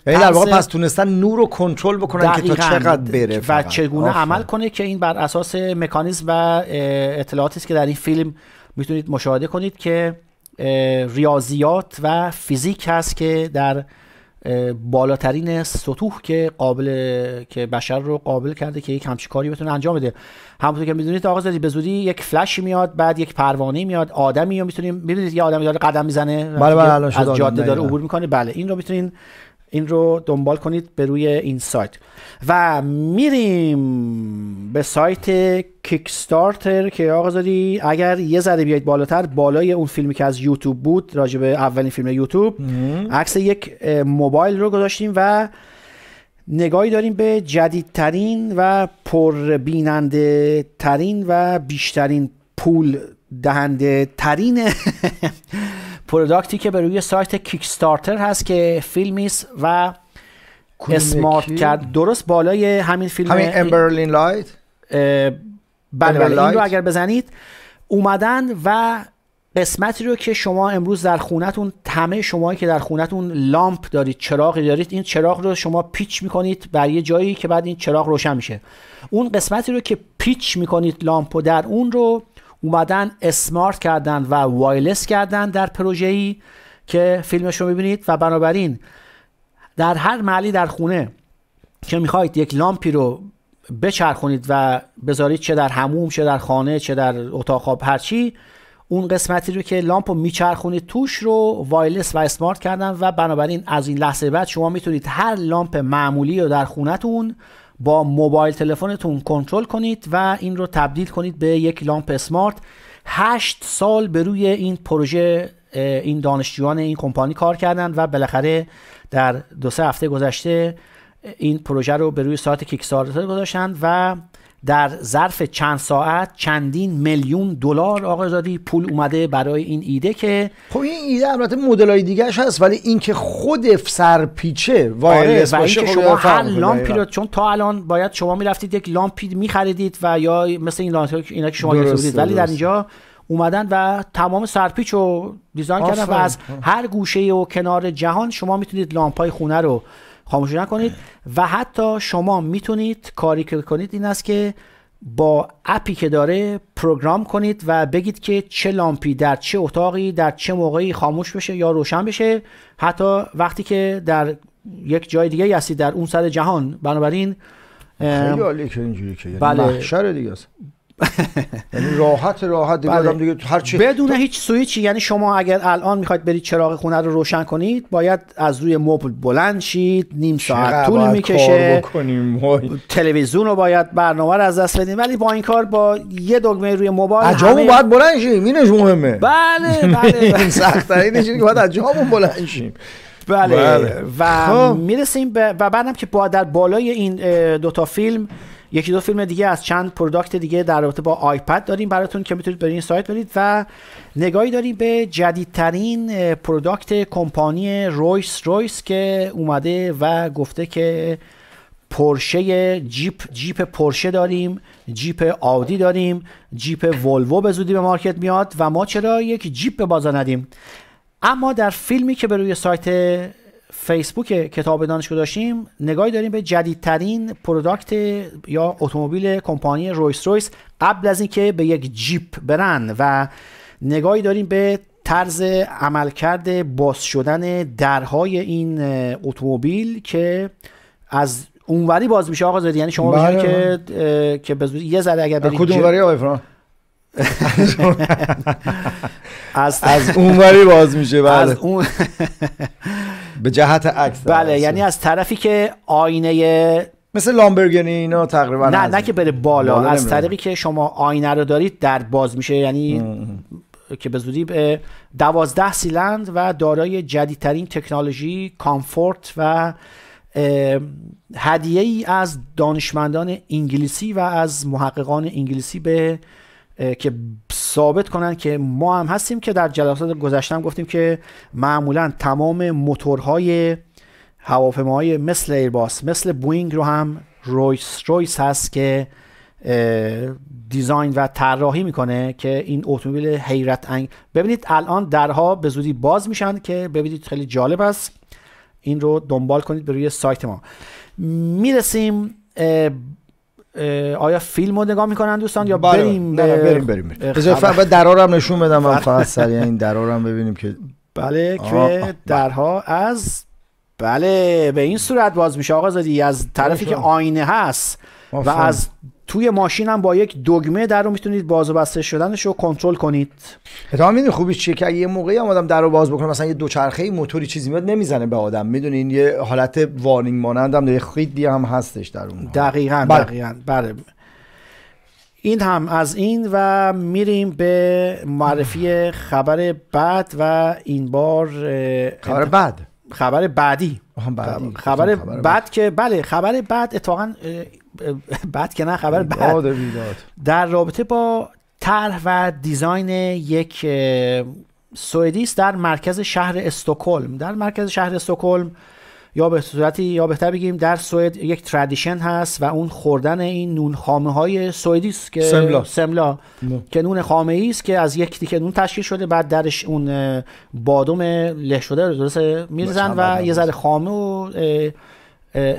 یعنی در واقع پس تونستن نور رو کنترل بکنن که تا. چقدر بره و. چگونه. عمل کنه که این بر اساس مکانیزم و اطلاعاتی است که در این فیلم می‌تونید مشاهده کنید که ریاضیات و فیزیک هست که در بالاترین سطوح که قابل که بشر رو قابل کرده که یک همچین کاری بتونه انجام بده همونطور که می‌دونید آقا زادی به زودی یک فلش میاد بعد یک پروانه میاد آدمی رو می‌تونیم می‌بینید یه آدمی داره قدم می‌زنه بله، بله، از جاده داره. عبور می‌کنه بله این رو می‌تونین این رو دنبال کنید به روی این سایت. و میریم به سایت Kickstarter که آقا زادی اگر یه ذره بیاید بالاتر بالای اون فیلمی که از یوتیوب بود راجع به اولین فیلم یوتیوب عکس یک موبایل رو گذاشتیم و نگاهی داریم به جدیدترین و پربیننده ترین و بیشترین پول دهنده ترین product ی که به روی سایت Kickstarter هست که فیلمی است و smart؟ کرد درست بالای همین فیلم همین امبرلین light بله بله این رو. اگر بزنید اومدن و قسمتی رو که شما امروز در خونتون همه شمایی که در خونتون لامپ دارید چراغی دارید این چراغ رو شما پیچ می‌کنید بر یه جایی که بعد این چراغ روشن میشه اون قسمتی رو که پیچ می‌کنید لامپ و در اون رو اومدن smart کردن و wireless کردن در پروژه‌ای که فیلمش رو می‌بینید و بنابراین در هر محلی در خونه که می‌خواید یک لامپی رو بچرخونید و بذارید چه در هموم چه در خانه چه در اتاق خواب هرچی اون قسمتی رو که لامپ رو میچرخونید توش رو وایلس و اسمارت کردن و بنابراین از این لحظه بعد شما می‌تونید هر لامپ معمولی رو در خونتون با موبایل تلفنتون کنترل کنید و این رو تبدیل کنید به یک لامپ اسمارت هشت سال به روی این پروژه این دانشجویان این کمپانی کار کردن و بالاخره در دو سه هفته گذشته این پروژه رو به روی سایت Kickstarter گذاشتن و در ظرف چند ساعت چندین میلیون دلار آقای زادی پول اومده برای این ایده که خب این ایده البته مدل های دیگه هست ولی اینکه خود سرپیچه آره wireless و باشه خب شما هر. لامپی رو دقیقاً. چون تا الان باید شما می‌رفتید یک لامپی میخریدید و یا مثل این لامپ اینا که شما بودید ولی در. اینجا اومدن و تمام سرپیچ رو design کردن و. از هر گوشه و کنار جهان شما می‌تونید لامپ های خونه رو خاموش کنید و حتی شما می‌تونید کاری که کنید این است که با app ی که داره program کنید و بگید که چه لامپی در چه اتاقی در چه موقعی خاموش بشه یا روشن بشه. حتی وقتی که در یک جای دیگه هستید در اون سر جهان. بنابراین خیلی عالیه که اینجوری که یعنی بله. دیگه است. یعنی راحت راحت دیگه بله. آدم دیگه هر چی بدون هیچ سویچی یعنی شما اگر الان می‌خواید برید چراغ خونه رو روشن کنید باید از روی مبل بلند شید نیم ساعت طول می‌کشه. تلویزیون رو باید برنامه رو از دست بدیم ولی با این کار با یه دگمه روی موبایل عجامون همه- باید بلند شیم اینش مهمه بله بله این سخت اینه که باید عجامون بلند شیم بله, بله. و خب. می‌رسیم به و بعدم که با در بالای این دوتا فیلم یکی دو فیلم دیگه از چند product دیگه در رابطه با iPad داریم براتون که می‌تونید برین سایت برید و نگاهی داریم به جدیدترین product کمپانی رولز رویس که اومده و گفته که پورشه جیپ جیپ پورشه داریم جیپ آودی داریم جیپ ولوو به زودی به market میاد و ما چرا یک جیپ به بازار ندیم؟ اما در فیلمی که به روی سایت فیسبوک کتاب دانش داشتیم نگاهی داریم به جدیدترین product یا اتومبیل کمپانی رولز رویس قبل از اینکه به یک جیپ برن و نگاهی داریم به طرز عملکرد باز شدن درهای این اتومبیل که از اونوری باز میشه. آقا زادی یعنی شما بله، که اه، که به زودی یه ذره اگر برید کدوم وری آقای فران از از اونوری باز میشه بله. از اون به جهت عکس بله یعنی از طرفی که آینه مثل لامبرگینی اینا تقریبا نه. نه که بره بالا بالا از. طریقی که شما آینه رو دارید در باز میشه یعنی که به زودی به دوازده سیلند و دارای جدیدترین تکنولوژی کامفورت و هدیه ای از دانشمندان انگلیسی و از محققان انگلیسی به که ثابت کنن که ما هم هستیم که در جلسات گذشته گفتیم که معمولا تمام موتورهای هواپیماهای مثل ایرباس مثل بوینگ رو هم رولز رویس هست که design و طراحی می‌کنه که این اتومبیل حیرت انگیز ببینید الان درها به زودی باز میشن که ببینید خیلی جالب است. این رو دنبال کنید به روی سایت ما. می‌رسیم آیا فیلم رو نگاه می‌کنن دوستان یا بله. بریم به- بریم بریم اه، بذار هم نشون بدم من بله. فقط سریع این درا رو هم ببینیم که بله که درها از بله به این صورت باز میشه آقا زادی از طرفی که. آینه هست و. از توی ماشین هم با یک دگمه در رو می‌تونید باز و بسته شدنش رو کنترل کنید. اتفاقا می‌دونی خوبیش چیه که اگه یه موقعی هم آدم در رو باز بکنه مثلا یه دوچرخه موتوری چیزی میاد نمی‌زنه به آدم. می‌دونین یه حالت وارنینگ مانند هم یه خیدی هم هستش در اون دقیقا بله. دقیقا. بله. این هم از این و میریم به معرفی خبر بعد و این بار خبر بعد. خبر بعدی. خبر, بعد. که بله خبر بعد اتفاقا بعد که نه خبر بعد. در رابطه با طرح و دیزاین یک اه، سوئدی است در مرکز شهر استکهلم. در مرکز شهر استکهلم یا به صورتی یا بهتر بگیم در سوئد یک ترادیشن هست و اون خوردن این نون خامه های سوئدی است که سملا. سملا. که نون خامه ای است که از یک تیکه نون تشکیل شده بعد درش اون بادم له شده رو درست میریزن و یه ذره خامه و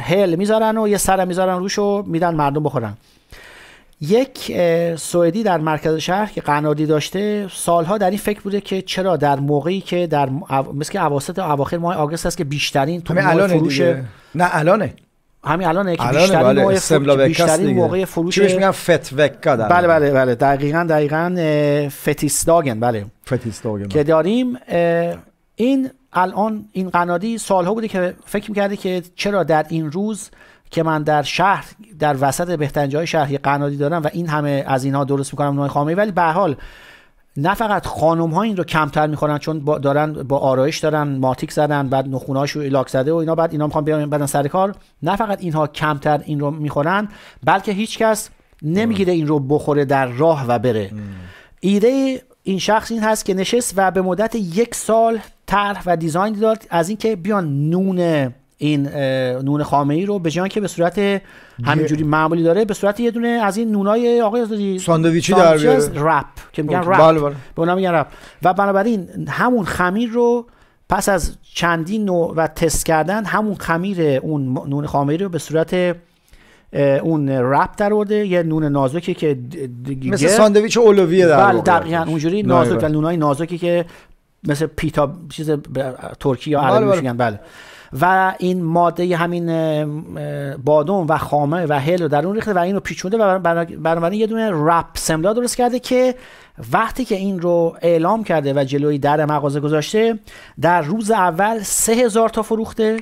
هل می‌ذارن و یه سر می‌ذارن روش و میدن مردم بخورن یک سوئدی در مرکز شهر که قنادی داشته سالها در این فکر بوده که چرا در موقعی که در مثل که اواسط اواخر ماه آگوست است که بیشترین تو فروش دیگه. نه الانه. همین الانه که بیشترین بله. موقع فروش بیشترین. موقع فروش چی میگن؟ فت وکا در بله بله بله. دقیقا دقیقا اه، فتیسداگن بله. فتیستاگن. که داریم این الان این قنادی سالها بوده که فکر می‌کرده که چرا در این روز که من در شهر در وسط بهترین جای شهر یه قنادی دارم و این همه از اینها درست می‌کنم نوع خامه ولی به حال نه فقط خانم ها این رو کمتر می‌خورن چون با دارن با آرایش دارن ماتیک زدن بعد نخونهاشو لاک زده و اینا بعد اینا می‌خوان بیان بدن سر کار. نه فقط اینها کمتر این رو می‌خورن بلکه هیچکس نمی‌گیره این رو بخوره در راه و بره. ایده این شخص این هست که نشست و به مدت یک سال طرح و دیزاین داد از اینکه بیان نون این نون خامه ای رو به جای که به صورت همینجوری معمولی داره به صورت یه دونه از این نونای آقای ساندویچی در رپ که میگن. رپ بله، بله. به اونا میگن رپ و بنابراین همون خمیر رو پس از چندین نوع و تست کردن همون خمیر اون نون خامه ای رو به صورت اون رپ در آورده یه نون نازکی که مثل ساندویچ اولویه در بله. دقیقاً اونجوری نازک بله. و نونای نازکی که مثل پیتا چیز ترکی یا بله، عربی بله. میگن بله و این ماده همین بادم و خامه و هل رو در اون ریخته و این رو پیچونده و بنا- بنابراین یه دونه رپ سملا درست کرده که وقتی که این رو اعلام کرده و جلوی در مغازه گذاشته در روز اول سه هزار تا فروخته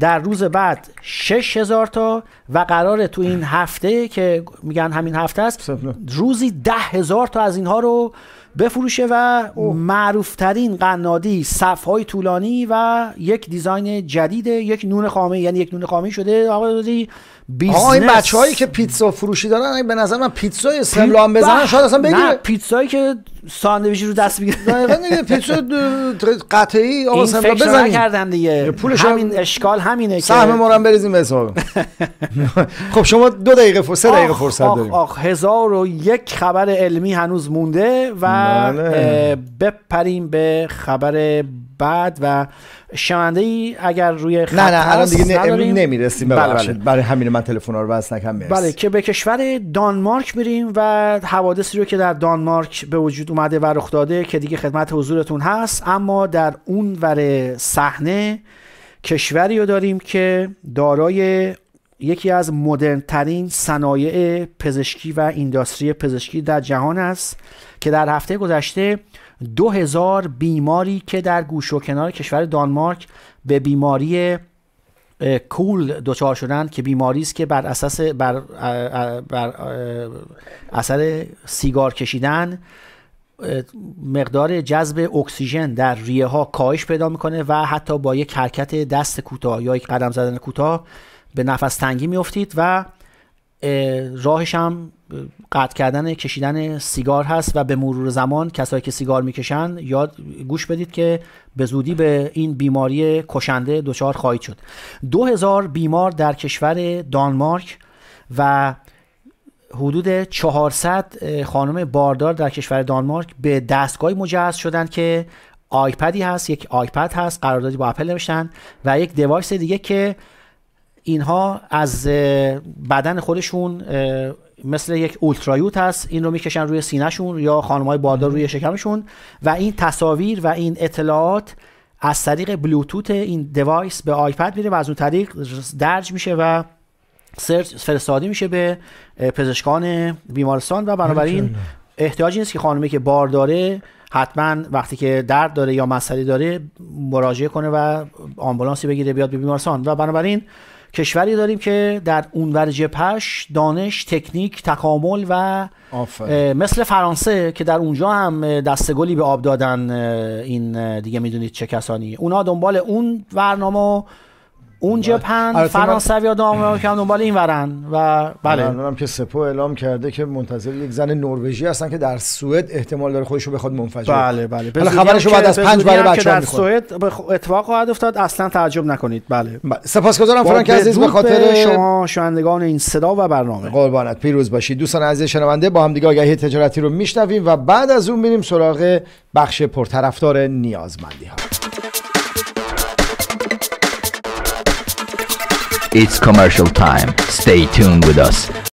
در روز بعد 6000 تا و قراره تو این هفته که میگن همین هفته است روزی ده هزار تا از اینها رو بفروشه و معروفترین قنادی صفهای طولانی و یک design جدید یک نون خامه یعنی یک نون خامه شده. آقا دادی business آقا این بچه هایی که پیتزا فروشی دارن به نظر من پیتزای هم بزنن شاید اصلا نه بگیره پیتزایی که ساندویچی رو دست بگیره دقیقا پیتزا قطعی آقا رو بزنید. نکردن دیگه. پولش همین اشکال همینه که سهم ما رو هم بریزیم به حساب. خب شما دو دقیقه فرصت دقیقه فرصت داریم. آخ هزار و یک خبر علمی هنوز مونده و اه، بپریم به خبر بعد و شنونده ای اگر روی خط نه نه الان دیگه امروز. نمی‌رسیم بله، بله. برای همین من تلفن رو بس نکم مرسی بله که به کشور دانمارک میریم و حوادثی رو که در دانمارک به وجود اومده و رخ داده که دیگه خدمت حضورتون هست اما در اون ور صحنه کشوری رو داریم که دارای یکی از مدرنترین صنایع پزشکی و اینداستری پزشکی در جهان است که در هفته گذشته دو هزار بیماری که در گوش و کنار کشور دانمارک به بیماری کول دچار شدن که بیماری است که بر اساس بر, بر اثر سیگار کشیدن مقدار جذب اکسیژن در ریه ها کاهش پیدا می‌کنه و حتی با یک حرکت دست کوتاه یا یک قدم زدن کوتاه به نفس تنگی میافتید و راهش هم قطع کردن کشیدن سیگار هست و به مرور زمان کسایی که سیگار می‌کشن یاد گوش بدید که به زودی به این بیماری کشنده دچار خواهید شد. دو هزار بیمار در کشور دانمارک و حدود 400 خانم باردار در کشور دانمارک به دستگاهی مجهز شدند که آیپدی هست یک آیپد هست قراردادی با اپل نوشتن و یک device دیگه که اینها از بدن خودشون مثل یک ultrasound هست این رو می‌کشن روی سینه‌شون یا خانمای باردار روی شکمشون و این تصاویر و این اطلاعات از طریق بلوتوث این device به آیپد میره و از اون طریق درج میشه و سرچ فرستادی میشه به پزشکان بیمارستان و بنابراین احتیاجی نیست که خانمی که بار داره حتما وقتی که درد داره یا مسئله داره مراجعه کنه و آمبولانسی بگیره بیاد به بیمارستان و بنابراین کشوری داریم که در اونور جپش دانش تکنیک تکامل و مثل فرانسه که در اونجا هم دستگلی به آب دادن این دیگه می‌دونید چه کسانی. اونا دنبال اون برنامه اون جبهن فرانسوی ها دام که دنبال این ورن و بله. هم که سپو اعلام کرده که منتظر یک زن نروژی هستن که در سوئد احتمال داره خودش رو بخواد منفجر. بله بله. حالا خبرش بعد از پنج برای بچه‌ها در سوئد اتفاق خواهد افتاد اصلا تعجب نکنید. بله, بله. سپاسگزارم فرانک عزیز به خاطر شما شنوندگان این صدا و برنامه. قربانت. پیروز باشید. دوستان عزیز شنونده با هم دیگه آگهی تجارتی رو میشنویم و بعد از اون میریم سراغ بخش پرطرفدار نیازمندی ها It's commercial time. Stay tuned with us.